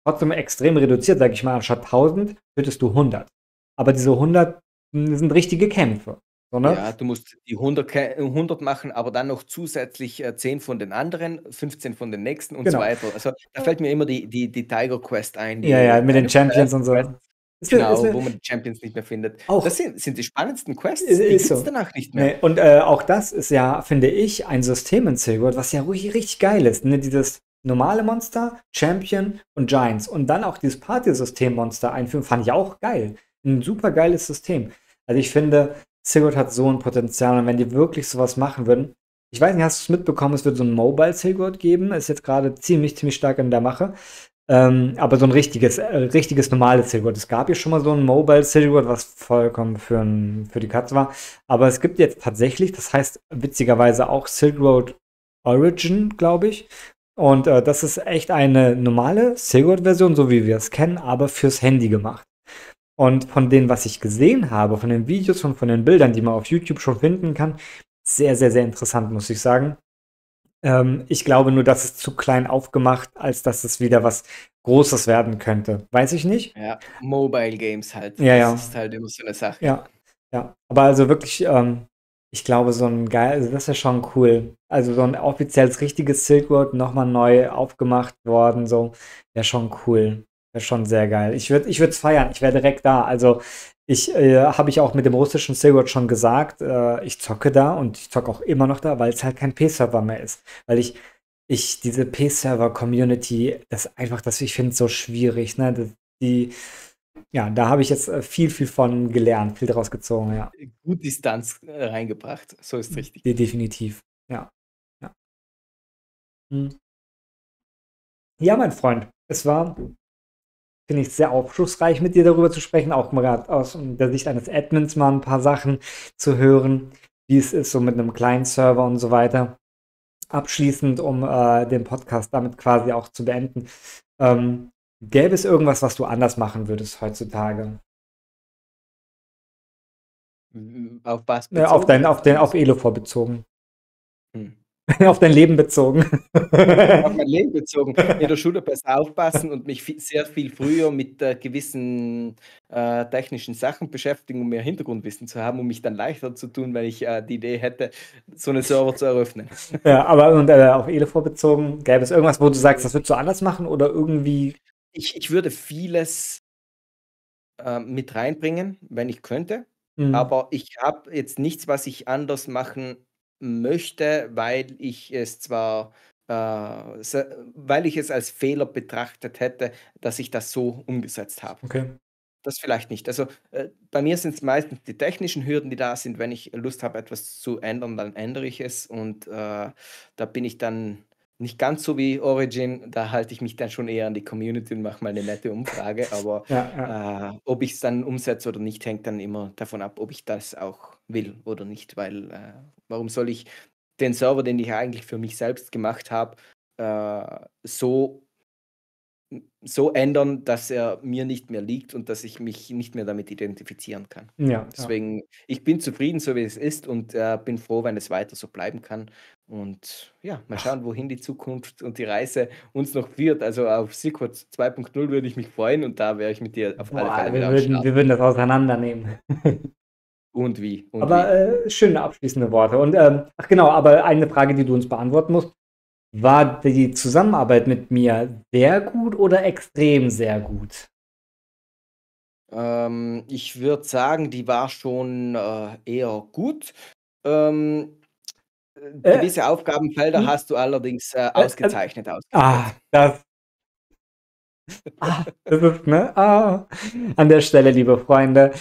Trotzdem extrem reduziert, sag ich mal, anstatt 1000 tötest du 100. Aber diese 100 sind richtige Kämpfe. So, ne? Ja, du musst die 100, Ke- 100 machen, aber dann noch zusätzlich äh, 10 von den anderen, 15 von den nächsten und Genau. so weiter. Also da fällt mir immer die, die, die Tiger Quest ein. Die Ja, ja, mit den Champions und so. Quest, Ist, Genau, ist, wo man die Champions nicht mehr findet. Auch- Das sind, sind die spannendsten Quests. Ist- die gibt so. danach nicht mehr. Nee, und äh, auch das ist ja, finde ich, ein System in Silhouette, was ja ruhig richtig geil ist. Ne? Dieses normale Monster, Champion und Giants. Und dann auch dieses Party-System-Monster einführen, fand ich auch geil. Ein super geiles System. Also ich finde, Silhouette hat so ein Potenzial. Und wenn die wirklich sowas machen würden, ich weiß nicht, hast du es mitbekommen, es wird so ein Mobile Silhouette geben. Ist jetzt gerade ziemlich, ziemlich stark in der Mache. Ähm, aber so ein richtiges, äh, richtiges normales Silhouette. Es gab ja schon mal so ein Mobile Silhouette, was vollkommen für, ein, für die Katze war. Aber es gibt jetzt tatsächlich, das heißt witzigerweise auch Silk Road Origin, glaube ich. Und äh, das ist echt eine normale Silk Road-Version, so wie wir es kennen, aber fürs Handy gemacht. Und von dem, was ich gesehen habe, von den Videos und von den Bildern, die man auf YouTube schon finden kann, sehr, sehr, sehr interessant, muss ich sagen. Ähm, ich glaube nur, dass es zu klein aufgemacht, als dass es wieder was Großes werden könnte. Weiß ich nicht. Ja, Mobile Games halt. Ja, ja. Das ist halt immer so eine Sache. Ja, ja. Aber also wirklich, ähm, ich glaube, so ein geil, also das ist schon cool. Also so ein offizielles, richtiges Silk Road nochmal neu aufgemacht worden, so, wäre schon cool. Schon sehr geil. Ich würde ich es feiern, ich wäre direkt da. Also ich äh, habe ich auch mit dem russischen Silk Road schon gesagt, äh, ich zocke da und ich zocke auch immer noch da, weil es halt kein P-Server mehr ist. Weil ich, ich diese P-Server-Community, das einfach, das ich finde so schwierig, ne? Das, die, ja, da habe ich jetzt äh, viel, viel von gelernt, viel daraus gezogen, ja. Gut Distanz äh, reingebracht. So ist richtig. De definitiv, ja. Ja. Hm. ja, mein Freund, es war finde ich sehr aufschlussreich, mit dir darüber zu sprechen, auch mal aus der Sicht eines Admins mal ein paar Sachen zu hören, wie es ist, so mit einem kleinen Server und so weiter. Abschließend, um äh, den Podcast damit quasi auch zu beenden. Ähm, gäbe es irgendwas, was du anders machen würdest heutzutage? Auf was bezogen? Ja, auf, dein, auf, den, auf Elofor bezogen. Hm. auf dein Leben bezogen. auf mein Leben bezogen. In der Schule besser aufpassen und mich viel, sehr viel früher mit äh, gewissen äh, technischen Sachen beschäftigen, um mehr Hintergrundwissen zu haben, um mich dann leichter zu tun, wenn ich äh, die Idee hätte, so einen Server zu eröffnen. Ja, aber und, äh, auf Elefor bezogen, gäbe es irgendwas, wo du sagst, das würdest du anders machen oder irgendwie? Ich, ich würde vieles äh, mit reinbringen, wenn ich könnte. Mhm. Aber ich habe jetzt nichts, was ich anders machen möchte, weil ich es zwar, äh, weil ich es als Fehler betrachtet hätte, dass ich das so umgesetzt habe. Okay. Das vielleicht nicht. Also äh, bei mir sind es meistens die technischen Hürden, die da sind. Wenn ich Lust habe, etwas zu ändern, dann ändere ich es. Und äh, da bin ich dann nicht ganz so wie Origin, da halte ich mich dann schon eher an die Community und mache mal eine nette Umfrage. Aber ja, ja. Äh, ob ich es dann umsetze oder nicht, hängt dann immer davon ab, ob ich das auch will oder nicht. Weil äh, warum soll ich den Server, den ich eigentlich für mich selbst gemacht habe, äh, so so ändern, dass er mir nicht mehr liegt und dass ich mich nicht mehr damit identifizieren kann. Ja, Deswegen, ich bin zufrieden, so wie es ist und äh, bin froh, wenn es weiter so bleiben kann. Und ja, mal schauen, wohin die Zukunft und die Reise uns noch führt. Also auf Secret 2.0 würde ich mich freuen und da wäre ich mit dir auf alle Fälle wir würden, wir würden das auseinandernehmen. und wie. Und aber äh, schöne abschließende Worte. Und ähm, ach genau, aber eine Frage, die du uns beantworten musst. War die Zusammenarbeit mit mir sehr gut oder extrem sehr gut? Ähm, ich würde sagen, die war schon äh, eher gut. Ähm, äh, gewisse Aufgabenfelder hm? hast du allerdings äh, äh, äh ausgezeichnet. Ah, das. Ah, das ist, ne? Ah. An der Stelle, liebe Freunde,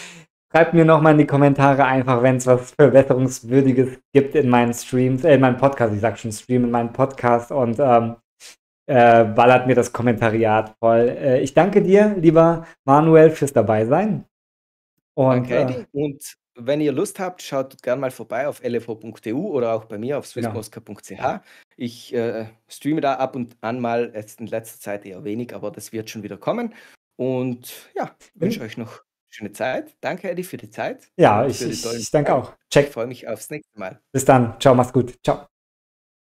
Schreibt mir nochmal in die Kommentare einfach, wenn es was Verbesserungswürdiges gibt in meinen Streams, äh, in meinem Podcast, ich sag schon Stream, in meinem Podcast und ähm, äh, ballert mir das Kommentariat voll. Äh, ich danke dir, lieber Manuel, fürs Dabeisein. Und, Danke, äh, und wenn ihr Lust habt, schaut gerne mal vorbei auf lfo.eu oder auch bei mir auf. Genau. Ich äh, streame da ab und an mal, jetzt in letzter Zeit eher wenig, aber das wird schon wieder kommen. Und ja, wünsche euch noch schöne Zeit. Danke, Eddie, für die Zeit. Ja, ich, ich, ich danke auch. Check. Ich freue mich aufs nächste Mal. Bis dann. Ciao, mach's gut. Ciao.